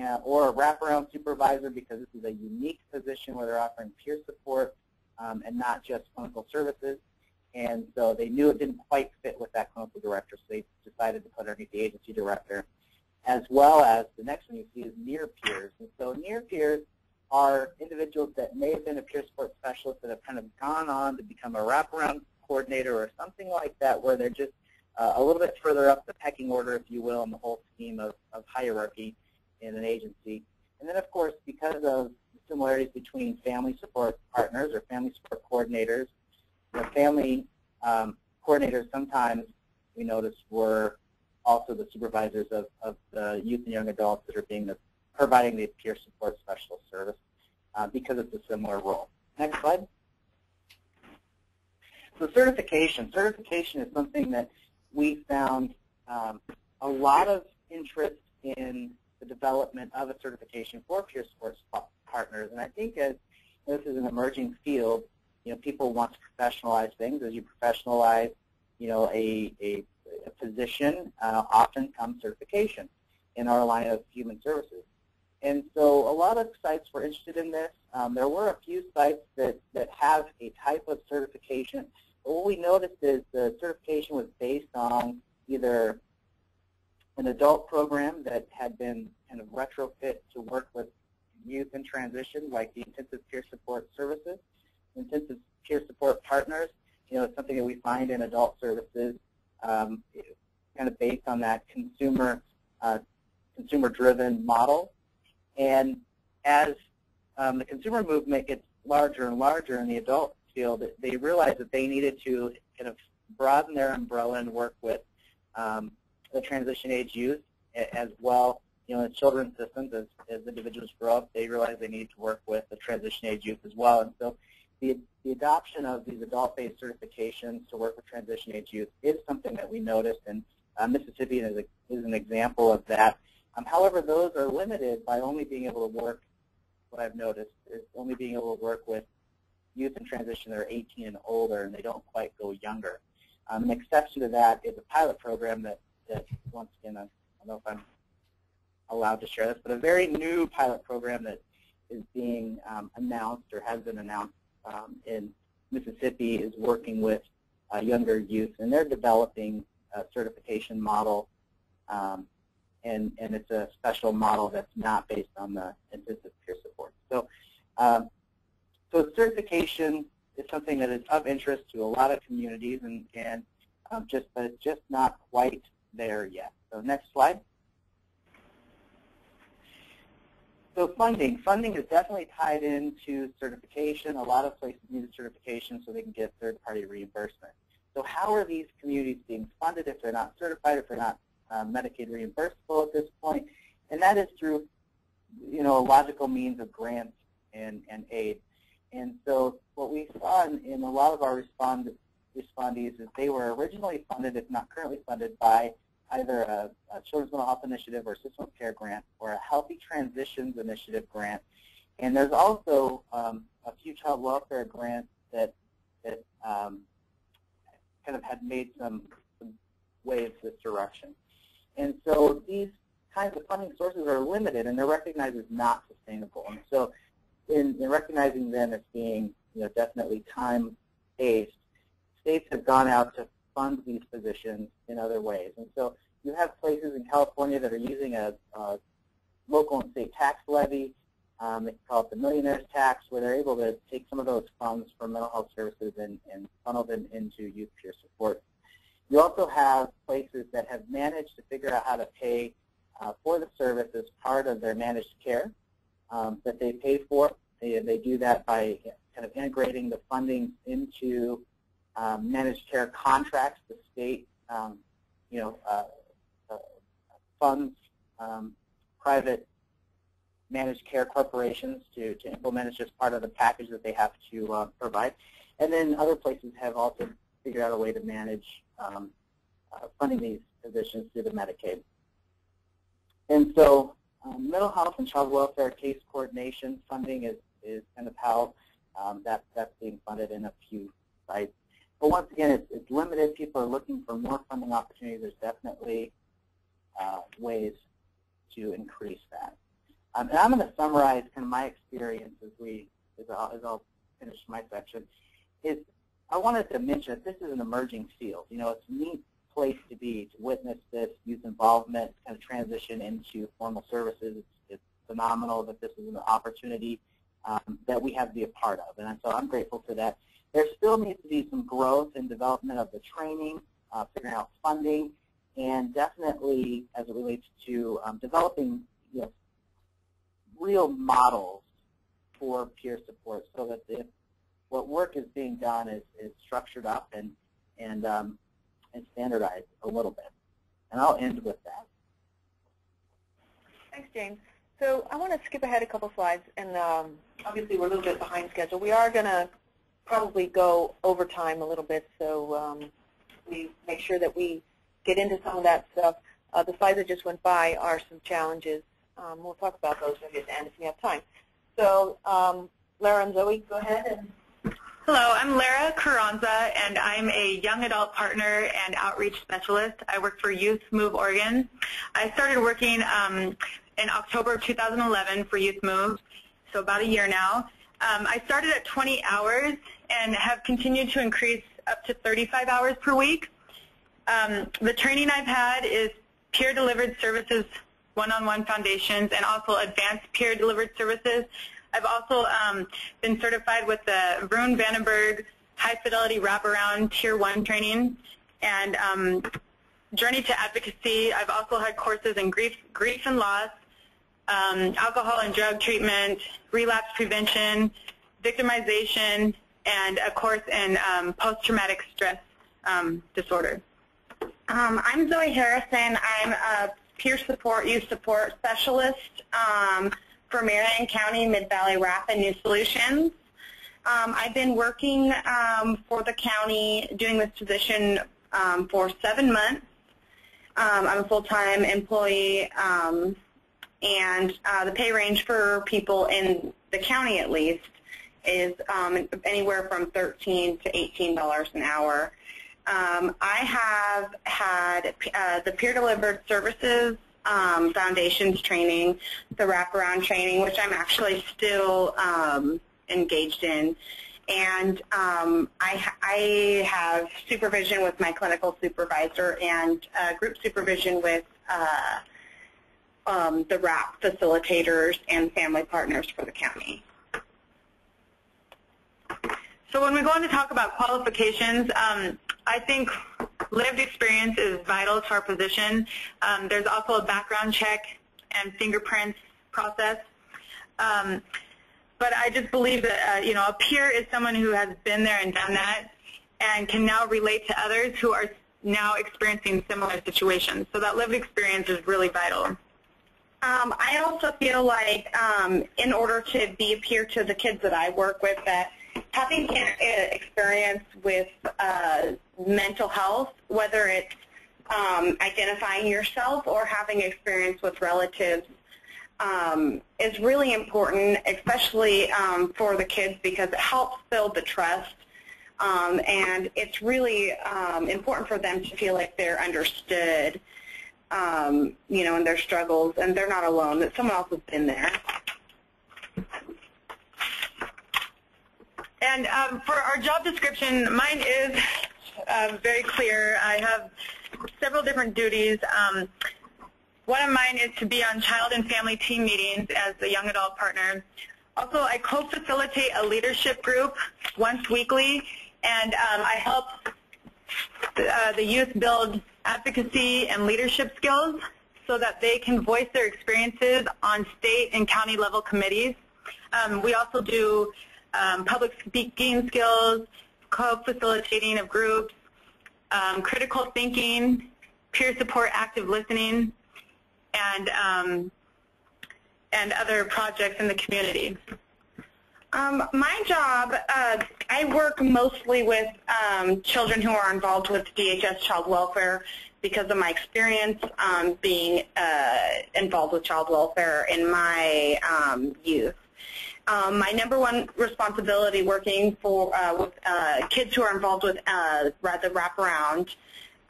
uh, or a wraparound supervisor because this is a unique position where they're offering peer support um, and not just clinical services. And so they knew it didn't quite fit with that clinical director, so they decided to put it underneath the agency director, as well as the next one you see is near peers. And so near peers are individuals that may have been a peer support specialist that have kind of gone on to become a wraparound coordinator or something like that, where they're just uh, a little bit further up the pecking order, if you will, in the whole scheme of, of hierarchy in an agency. And then, of course, because of similarities between family support partners or family support coordinators the family um, coordinators sometimes we noticed were also the supervisors of, of the youth and young adults that are being the, providing the peer support specialist service uh, because it's a similar role. Next slide. So certification. Certification is something that we found um, a lot of interest in the development of a certification for peer support partners. And I think as this is an emerging field, you know, people want to professionalize things. As you professionalize, you know, a, a, a position, uh, often comes certification in our line of human services. And so a lot of sites were interested in this. Um, there were a few sites that, that have a type of certification But what we noticed is the certification was based on either an adult program that had been kind of retrofit to work with youth in transition, like the intensive peer support services, intensive peer support partners. You know, it's something that we find in adult services, um, kind of based on that consumer uh, consumer-driven model. And as um, the consumer movement gets larger and larger in the adult field, they realized that they needed to kind of broaden their umbrella and work with um, the transition age youth as well. You know, in children's systems, as, as individuals grow up, they realize they need to work with the transition age youth as well. And so the, the adoption of these adult-based certifications to work with transition age youth is something that we noticed, and uh, Mississippi is, a, is an example of that. Um, however, those are limited by only being able to work, what I've noticed, is only being able to work with youth in transition that are 18 and older, and they don't quite go younger. Um, an exception to that is a pilot program that, that once again, I don't know if I'm allowed to share this, but a very new pilot program that is being um, announced or has been announced um, in Mississippi is working with uh, younger youth, and they're developing a certification model, um, and, and it's a special model that's not based on the intensive peer support. So, um, so certification is something that is of interest to a lot of communities, and, and um, just but it's just not quite there yet. So next slide. So funding. Funding is definitely tied into certification. A lot of places need certification so they can get third-party reimbursement. So how are these communities being funded if they're not certified, if they're not uh, Medicaid reimbursable at this point? And that is through, you know, a logical means of grants and, and aid. And so what we saw in, in a lot of our respond, respondees is they were originally funded, if not currently funded, by either a, a Children's Mental Health Initiative or a System of Care grant or a Healthy Transitions Initiative grant. And there's also um, a few child welfare grants that, that um, kind of had made some, some waves this direction. And so these kinds of funding sources are limited and they're recognized as not sustainable. And so in, in recognizing them as being you know, definitely time-based, states have gone out to fund these positions in other ways. And so you have places in California that are using a, a local and state tax levy. Um, they call it the millionaire's tax, where they're able to take some of those funds from mental health services and, and funnel them into youth peer support. You also have places that have managed to figure out how to pay uh, for the service as part of their managed care um, that they pay for. They, they do that by kind of integrating the funding into um, managed care contracts. The state, um, you know, uh, uh, funds um, private managed care corporations to, to implement it just part of the package that they have to uh, provide. And then other places have also figured out a way to manage um, uh, funding these positions through the Medicaid. And so um, mental health and child welfare case coordination funding is, is kind of how um, that, that's being funded in a few sites. But once again, it's, it's limited. People are looking for more funding opportunities. There's definitely uh, ways to increase that. Um, and I'm going to summarize kind of my experience as we as I'll, as I'll finish my section. Is I wanted to mention that this is an emerging field. You know, it's a neat place to be to witness this youth involvement kind of transition into formal services. It's, it's phenomenal that this is an opportunity um, that we have to be a part of, and so I'm grateful for that. There still needs to be some growth and development of the training, uh, figuring out funding, and definitely as it relates to um, developing you know, real models for peer support so that if what work is being done is, is structured up and, and, um, and standardized a little bit. And I'll end with that. Thanks, James. So I want to skip ahead a couple slides, and um, obviously we're a little bit behind schedule. We are going to probably go over time a little bit, so um, we make sure that we get into some of that stuff. Uh, the slides that just went by are some challenges. Um, we'll talk about those at the end if we have time. So um, Lara and Zoe, go ahead. And Hello, I'm Lara Carranza, and I'm a young adult partner and outreach specialist. I work for Youth Move Oregon. I started working um, in October of 2011 for Youth Move, so about a year now. Um, I started at 20 hours and have continued to increase up to 35 hours per week. Um, the training I've had is peer-delivered services, one-on-one foundations, and also advanced peer-delivered services. I've also um, been certified with the Vroon Vandenberg High Fidelity Wraparound Tier 1 training. And um, Journey to Advocacy, I've also had courses in grief, grief and loss, um, alcohol and drug treatment, relapse prevention, victimization, and a course in um, post-traumatic stress um, disorder. Um, I'm Zoe Harrison. I'm a peer support youth support specialist um, for Marion County Mid-Valley RAP and New Solutions. Um, I've been working for the county doing this position for seven months. I'm a full-time employee, and uh, the pay range for people in the county, at least, is um, anywhere from 13 to $18 an hour. Um, I have had uh, the peer-delivered services um, foundations training, the wraparound training, which I'm actually still um, engaged in. And um, I, I, have supervision with my clinical supervisor and uh, group supervision with uh, um, the RAP facilitators and family partners for the county. So when we go on to talk about qualifications, um, I think lived experience is vital to our position. Um, there's also a background check and fingerprints process. Um, but I just believe that, uh, you know, a peer is someone who has been there and done that and can now relate to others who are now experiencing similar situations. So that lived experience is really vital. Um, I also feel like um, in order to be a peer to the kids that I work with, that having experience with uh, mental health, whether it's um, identifying yourself or having experience with relatives um, is really important, especially um, for the kids because it helps build the trust. Um, and it's really um, important for them to feel like they're understood, um, you know, in their struggles, and they're not alone, that someone else has been there. And um, for our job description, mine is uh, very clear. I have several different duties. Um, one of mine is to be on child and family team meetings as a young adult partner. Also, I co-facilitate a leadership group once weekly, and um, I help uh, the youth build advocacy and leadership skills so that they can voice their experiences on state and county level committees. Um, we also do um, public speaking skills, co-facilitating of groups, um, critical thinking, peer support, active listening, and um, and other projects in the community? Um, my job, uh, I work mostly with um, children who are involved with DHS child welfare because of my experience um, being uh, involved with child welfare in my um, youth. Um, my number one responsibility working for uh, with uh, kids who are involved with uh, the wraparound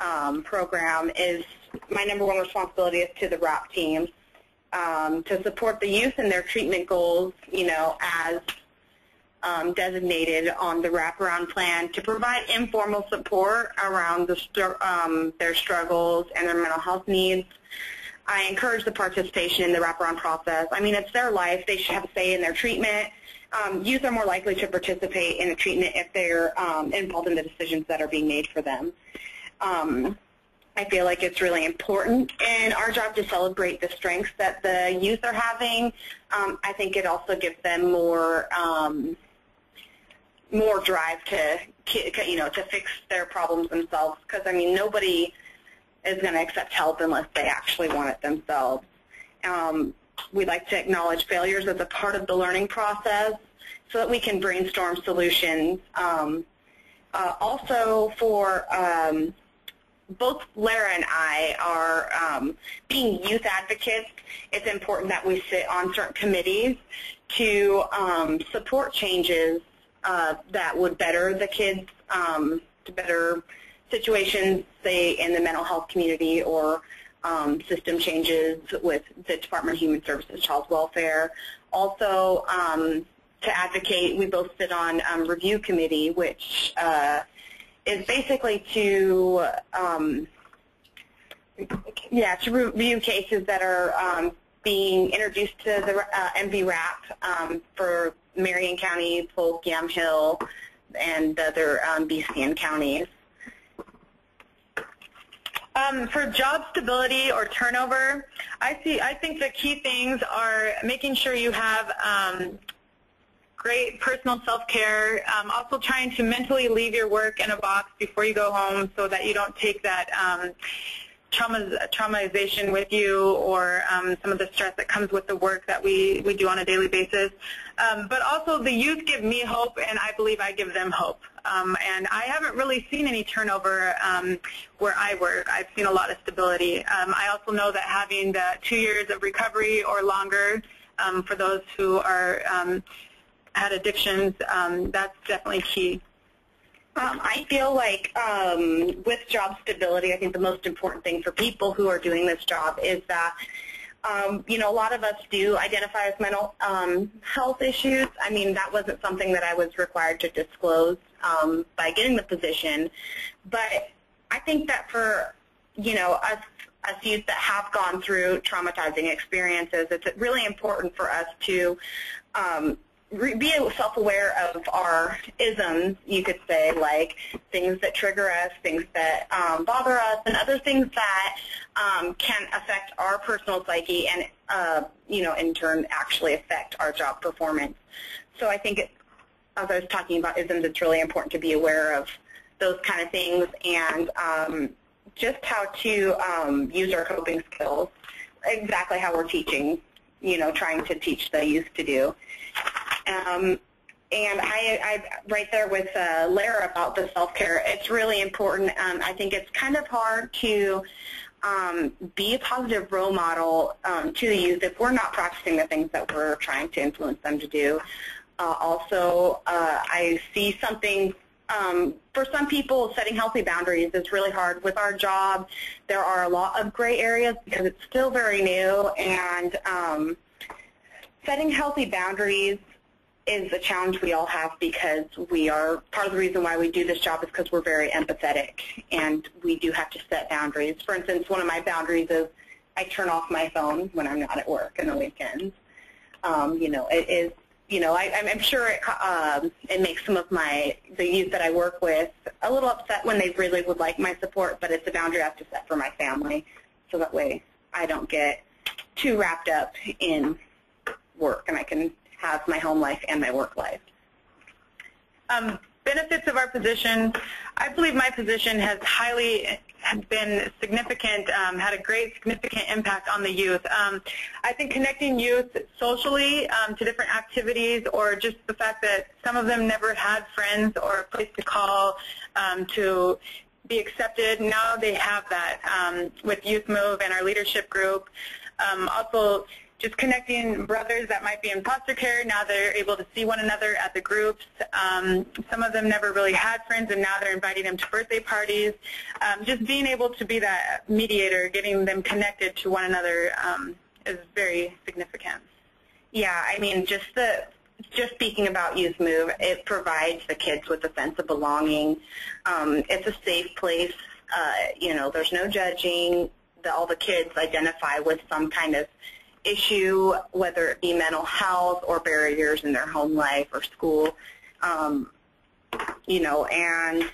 um, program is my number one responsibility is to the RAP team um, to support the youth and their treatment goals, you know, as um, designated on the wraparound plan to provide informal support around the, um, their struggles and their mental health needs. I encourage the participation in the wraparound process. I mean, it's their life. They should have a say in their treatment. Um, youth are more likely to participate in the treatment if they're um, involved in the decisions that are being made for them. Um, I feel like it's really important in our job to celebrate the strengths that the youth are having. Um, I think it also gives them more um, more drive to you know to fix their problems themselves. Because I mean, nobody is going to accept help unless they actually want it themselves. Um, we like to acknowledge failures as a part of the learning process so that we can brainstorm solutions. Um, uh, also for um, both Lara and I are um, being youth advocates. It's important that we sit on certain committees to um, support changes uh, that would better the kids, um, to better situations, say, in the mental health community or um, system changes with the Department of Human Services Child Welfare. Also, um, to advocate, we both sit on um, review committee, which uh, is basically to um, yeah to review cases that are um, being introduced to the uh, MVRAP um, for Marion County, Polk, Yamhill, and other BCN counties. Um, for job stability or turnover, I see. I think the key things are making sure you have um, great personal self-care. Um, also trying to mentally leave your work in a box before you go home so that you don't take that um, trauma, traumatization with you or um, some of the stress that comes with the work that we, we do on a daily basis. Um, but also the youth give me hope and I believe I give them hope. Um, and I haven't really seen any turnover um, where I work. I've seen a lot of stability. Um, I also know that having the two years of recovery or longer um, for those who are um, had addictions, that's definitely key. Um, I feel like um, with job stability, I think the most important thing for people who are doing this job is that, um, you know, a lot of us do identify with mental um, health issues. I mean, that wasn't something that I was required to disclose um, by getting the position. But I think that for, you know, us, us youth that have gone through traumatizing experiences, it's really important for us to um, be self-aware of our isms, you could say, like things that trigger us, things that um, bother us, and other things that um, can affect our personal psyche and, uh, you know, in turn actually affect our job performance. So I think, it, as I was talking about isms, it's really important to be aware of those kind of things and um, just how to um, use our coping skills, exactly how we're teaching, you know, trying to teach the youth to do. Um, and I, I right there with uh, Lara about the self-care. It's really important. Um, I think it's kind of hard to um, be a positive role model um, to the youth if we're not practicing the things that we're trying to influence them to do. Uh, also, uh, I see something um, for some people, setting healthy boundaries is really hard. With our job, there are a lot of gray areas because it's still very new, and um, setting healthy boundaries is a challenge we all have because we are, part of the reason why we do this job is because we're very empathetic and we do have to set boundaries. For instance, one of my boundaries is I turn off my phone when I'm not at work in the weekends. Um, you know, it is, you know, I, I'm sure it, um, it makes some of my, the youth that I work with a little upset when they really would like my support, but it's a boundary I have to set for my family so that way I don't get too wrapped up in work and I can have my home life and my work life. Um, benefits of our position, I believe my position has highly been significant, um, had a great significant impact on the youth. Um, I think connecting youth socially um, to different activities or just the fact that some of them never had friends or a place to call um, to be accepted, now they have that um, with Youth Move and our leadership group. Um, also, just connecting brothers that might be in foster care. Now they're able to see one another at the groups. Um, some of them never really had friends, and now they're inviting them to birthday parties. Um, just being able to be that mediator, getting them connected to one another um, is very significant. Yeah, I mean, just the just speaking about Youth Move, it provides the kids with a sense of belonging. Um, it's a safe place. Uh, you know, there's no judging. The, all the kids identify with some kind of issue, whether it be mental health or barriers in their home life or school. Um, you know, and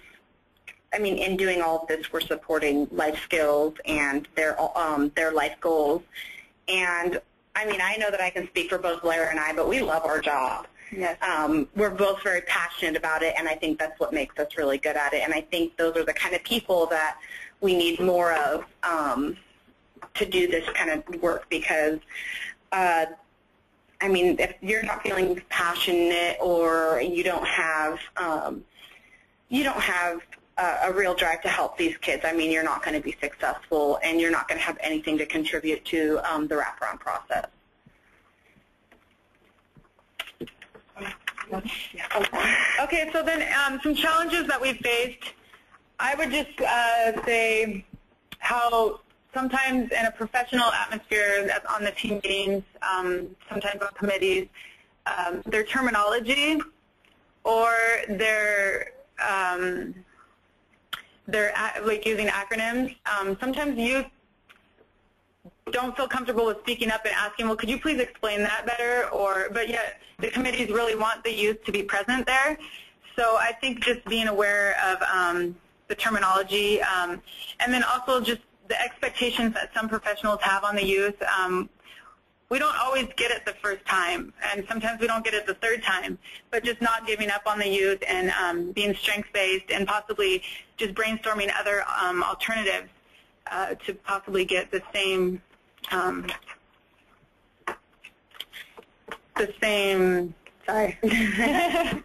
I mean, in doing all of this, we're supporting life skills and their um, their life goals. And I mean, I know that I can speak for both Blair and I, but we love our job. Yes. Um, we're both very passionate about it, and I think that's what makes us really good at it. And I think those are the kind of people that we need more of. Um, to do this kind of work because, uh, I mean, if you're not feeling passionate or you don't have, um, you don't have a, a real drive to help these kids, I mean, you're not going to be successful and you're not going to have anything to contribute to um, the wraparound process. Okay, so then um, some challenges that we've faced. I would just uh, say how sometimes in a professional atmosphere on the team meetings, um, sometimes on committees, um, their terminology or their um, they're like using acronyms. Um, sometimes youth don't feel comfortable with speaking up and asking, well, could you please explain that better? Or, but yet the committees really want the youth to be present there. So I think just being aware of um, the terminology, um, and then also just the expectations that some professionals have on the youth. Um, we don't always get it the first time, and sometimes we don't get it the third time, but just not giving up on the youth and um, being strength-based and possibly just brainstorming other um, alternatives uh, to possibly get the same um, the same, sorry.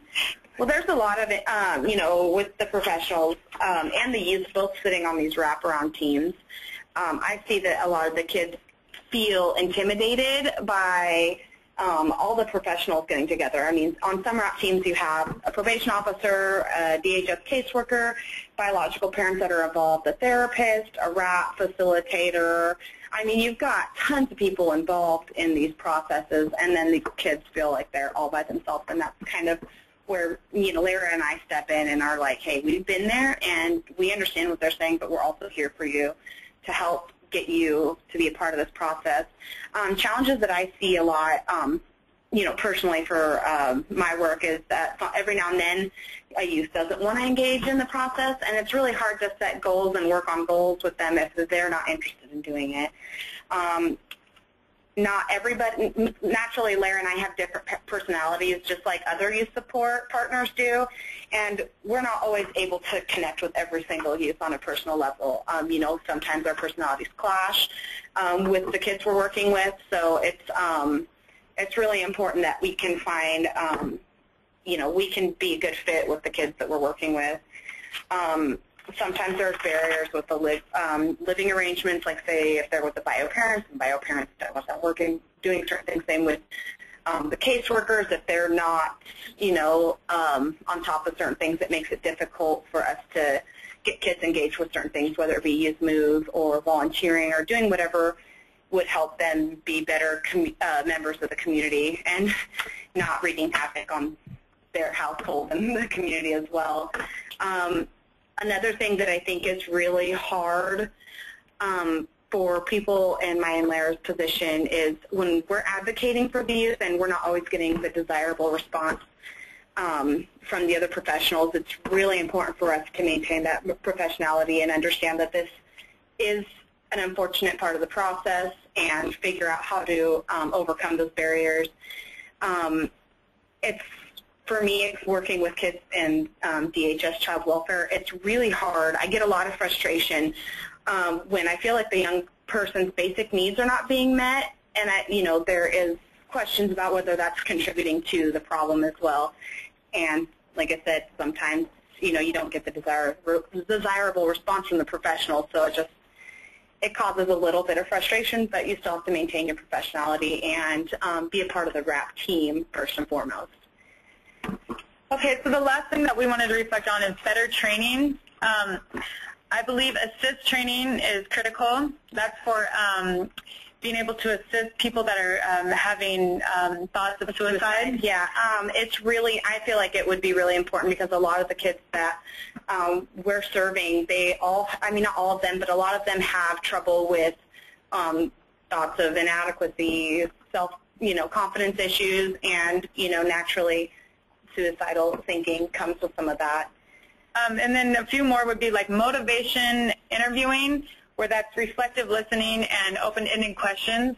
well, there's a lot of it, um, you know, with the professionals um, and the youth both sitting on these wraparound teams. Um, I see that a lot of the kids feel intimidated by um, all the professionals getting together. I mean, on some out teams you have a probation officer, a DHS caseworker, biological parents that are involved, a therapist, a wrap facilitator. I mean, you've got tons of people involved in these processes, and then the kids feel like they're all by themselves, and that's kind of where, you know, Lara and I step in and are like, hey, we've been there, and we understand what they're saying, but we're also here for you to help get you to be a part of this process. Um, challenges that I see a lot, um, you know, personally for um, my work is that every now and then a youth doesn't want to engage in the process, and it's really hard to set goals and work on goals with them if they're not interested in doing it. Not everybody, naturally Lara and I have different personalities just like other youth support partners do, and we're not always able to connect with every single youth on a personal level. Um, you know, sometimes our personalities clash um, with the kids we're working with, so it's, um, it's really important that we can find, um, you know, we can be a good fit with the kids that we're working with. Um, sometimes there's barriers with the live, um, living arrangements, like say if they're with the bio parents and bio parents that wasn't working, doing certain things. Same with um, the caseworkers, if they're not, you know, um, on top of certain things, it makes it difficult for us to get kids engaged with certain things, whether it be youth move or volunteering or doing whatever would help them be better uh, members of the community and not wreaking havoc on their household and the community as well. Um, Another thing that I think is really hard um, for people in my and Lara's position is when we're advocating for these and we're not always getting the desirable response um, from the other professionals, it's really important for us to maintain that professionality and understand that this is an unfortunate part of the process and figure out how to um, overcome those barriers. Um, it's for me, working with kids in um, DHS child welfare, it's really hard. I get a lot of frustration um, when I feel like the young person's basic needs are not being met, and I, you know there is questions about whether that's contributing to the problem as well. And like I said, sometimes you know you don't get the desirable desirable response from the professional, so it just it causes a little bit of frustration, but you still have to maintain your professionality and um, be a part of the wrap team first and foremost. Okay, so the last thing that we wanted to reflect on is better training. Um, I believe ASIST training is critical. That's for um, being able to assist people that are um, having um, thoughts of suicide. Yeah, um, it's really, I feel like it would be really important because a lot of the kids that um, we're serving, they all, I mean not all of them, but a lot of them have trouble with thoughts of inadequacy, self, you know, confidence issues, and, you know, naturally suicidal thinking comes with some of that. Um, and then a few more would be like motivation interviewing, where that's reflective listening and open-ended questions.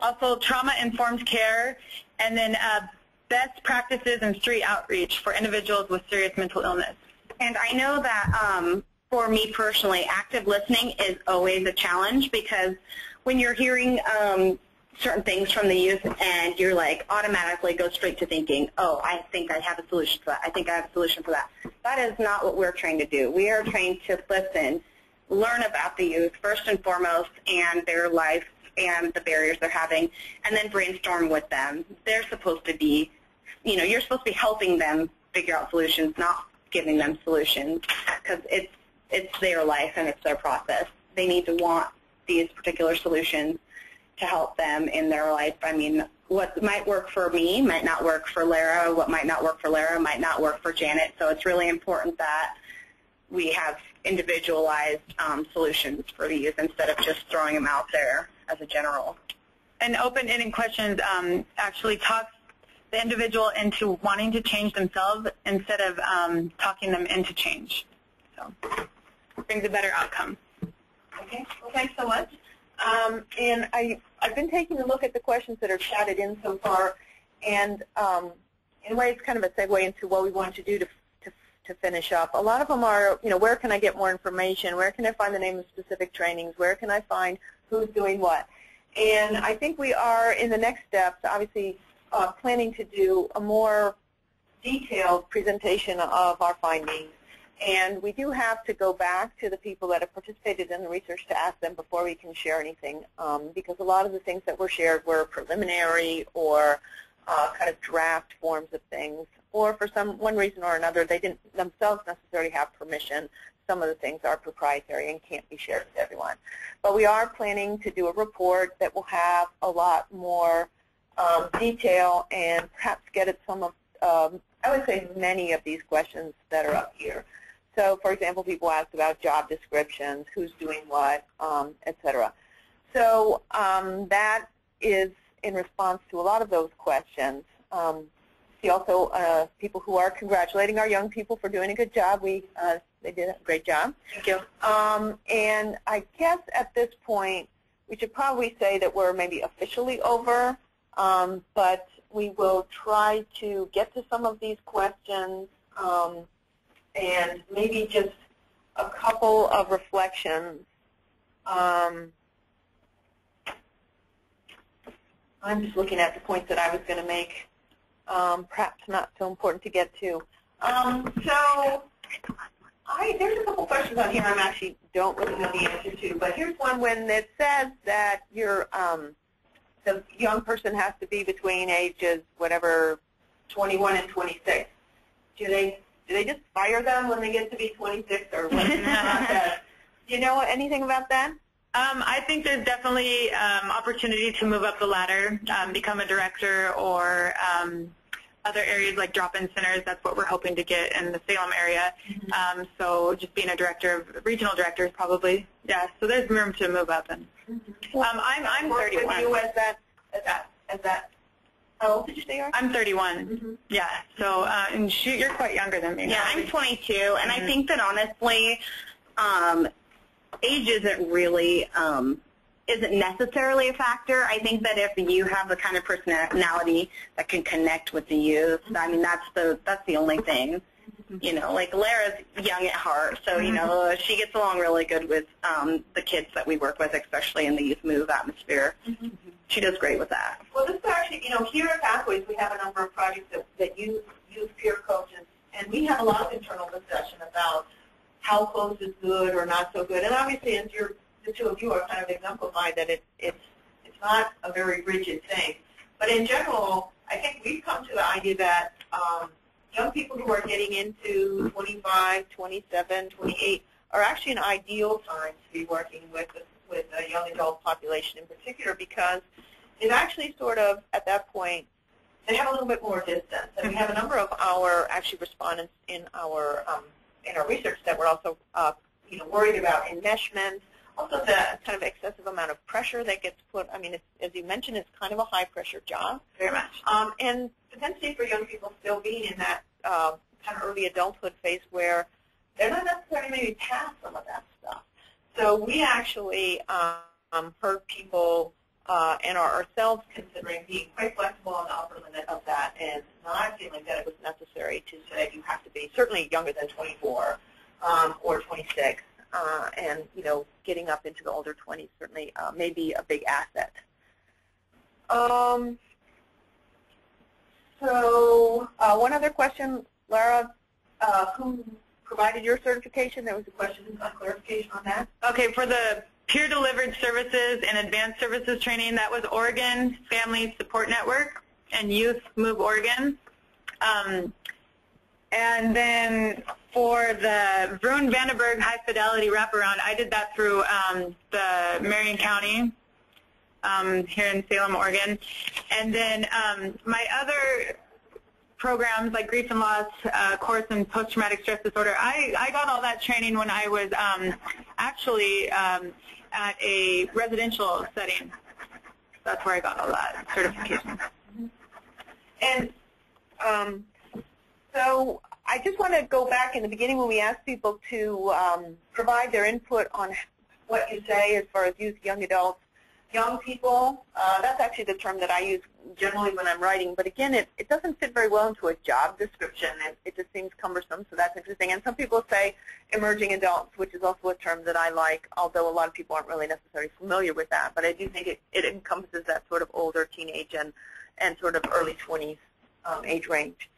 Also trauma-informed care, and then uh, best practices and street outreach for individuals with serious mental illness. And I know that um, for me personally, active listening is always a challenge because when you're hearing um, certain things from the youth and you're like automatically go straight to thinking, oh, I think I have a solution for that. I think I have a solution for that. That is not what we're trained to do. We are trained to listen, learn about the youth first and foremost and their life and the barriers they're having, and then brainstorm with them. They're supposed to be, you know, you're supposed to be helping them figure out solutions, not giving them solutions because it's, it's their life and it's their process. They need to want these particular solutions to help them in their life. I mean, what might work for me might not work for Lara. What might not work for Lara might not work for Janet. So it's really important that we have individualized um, solutions for the youth instead of just throwing them out there as a general. And open-ended questions um, actually talks the individual into wanting to change themselves instead of um, talking them into change. So brings a better outcome. Okay, well, thanks so much. Um, and I, I've been taking a look at the questions that are chatted in so far, and um, in a way it's kind of a segue into what we want to do to, to, to finish up. A lot of them are, you know, where can I get more information? Where can I find the name of specific trainings? Where can I find who's doing what? And I think we are in the next steps, obviously, uh, planning to do a more detailed presentation of our findings. And we do have to go back to the people that have participated in the research to ask them before we can share anything, um, because a lot of the things that were shared were preliminary or uh, kind of draft forms of things, or for some one reason or another, they didn't themselves necessarily have permission. Some of the things are proprietary and can't be shared with everyone. But we are planning to do a report that will have a lot more um, detail and perhaps get at some of, um, I would say, many of these questions that are up here. So, for example, people ask about job descriptions, who's doing what, um, et cetera. So um, that is in response to a lot of those questions. Um, see also uh, people who are congratulating our young people for doing a good job. We uh, They did a great job. Thank you. Um, and I guess at this point, we should probably say that we're maybe officially over, um, but we will try to get to some of these questions um, and maybe just a couple of reflections. Um, I'm just looking at the points that I was going to make, um, perhaps not so important to get to. Um, so I, there's a couple questions on here I actually don't really know the answer to, but here's one when it says that your um, the young person has to be between ages whatever 21 and 26. Do they do they just fire them when they get to be 26 or what? Do you know anything about that? Um, I think there's definitely um, opportunity to move up the ladder, um, become a director, or um, other areas like drop-in centers. That's what we're hoping to get in the Salem area. Um, so just being a director, of regional directors, probably yeah. So there's room to move up. And um, I'm I'm with 31. you as that as that as that. How old did you say you are? I'm 31. Yeah. So uh, and shoot, you're quite younger than me. Yeah, I'm 22, and I think that honestly, um, age isn't really um, isn't necessarily a factor. I think that if you have the kind of personality that can connect with the youth, I mean that's the that's the only thing. You know, like Lara's young at heart, so you know she gets along really good with um, the kids that we work with, especially in the youth move atmosphere. She does great with that. Well, this is actually, you know, here at Pathways, we have a number of projects that, that use, use peer coaches, and we have a lot of internal discussion about how close is good or not so good. And obviously, as you're, the two of you are kind of exemplified that it, it's, it's not a very rigid thing. But in general, I think we've come to the idea that um, young people who are getting into 25, 27, 28 are actually an ideal time to be working with with a young adult population in particular because they've actually sort of, at that point, they have a little bit more distance. And we have a number of our actually respondents in our um, in our research that we're also uh, you know worried about enmeshment, also the kind of excessive amount of pressure that gets put. I mean, it's, as you mentioned, it's kind of a high pressure job, very much. um, and potentially for young people still being in that uh, kind of early adulthood phase where they're not necessarily maybe past some of that stuff. So we actually um, heard people uh, and are ourselves considering being quite flexible on the upper limit of that and not feeling that it was necessary to say you have to be certainly younger than 24 um, or 26. Uh, and, you know, getting up into the older 20s certainly uh, may be a big asset. Um, so uh, one other question, Lara, uh, who provided your certification? There was a question, a clarification on that. Okay, for the peer-delivered services and advanced services training, that was Oregon Family Support Network and Youth Move Oregon. Um, and then for the Vroon Vandenberg High Fidelity Wraparound, I did that through um, the Marion County um, here in Salem, Oregon. And then um, my other programs like grief and loss uh, course in post-traumatic stress disorder. I, I got all that training when I was um, actually um, at a residential setting. That's where I got all that certification. And um, so I just want to go back in the beginning when we asked people to um, provide their input on what you say as far as youth, young adults, young people. Uh, that's actually the term that I use generally when I'm writing. But again, it, it doesn't fit very well into a job description. It, it just seems cumbersome, so that's interesting. And some people say emerging adults, which is also a term that I like, although a lot of people aren't really necessarily familiar with that. But I do think it, it encompasses that sort of older teenage and, and sort of early 20s um, age range.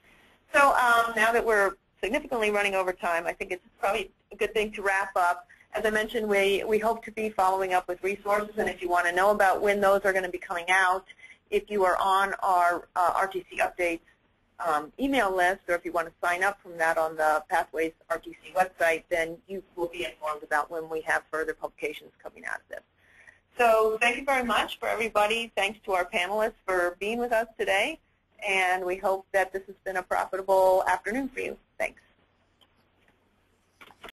So um, now that we're significantly running over time, I think it's probably a good thing to wrap up. As I mentioned, we, we hope to be following up with resources, and if you want to know about when those are going to be coming out, if you are on our uh, RTC updates um, email list, or if you want to sign up from that on the Pathways RTC website, then you will be informed about when we have further publications coming out of this. So thank you very much for everybody. Thanks to our panelists for being with us today, and we hope that this has been a profitable afternoon for you. Thanks.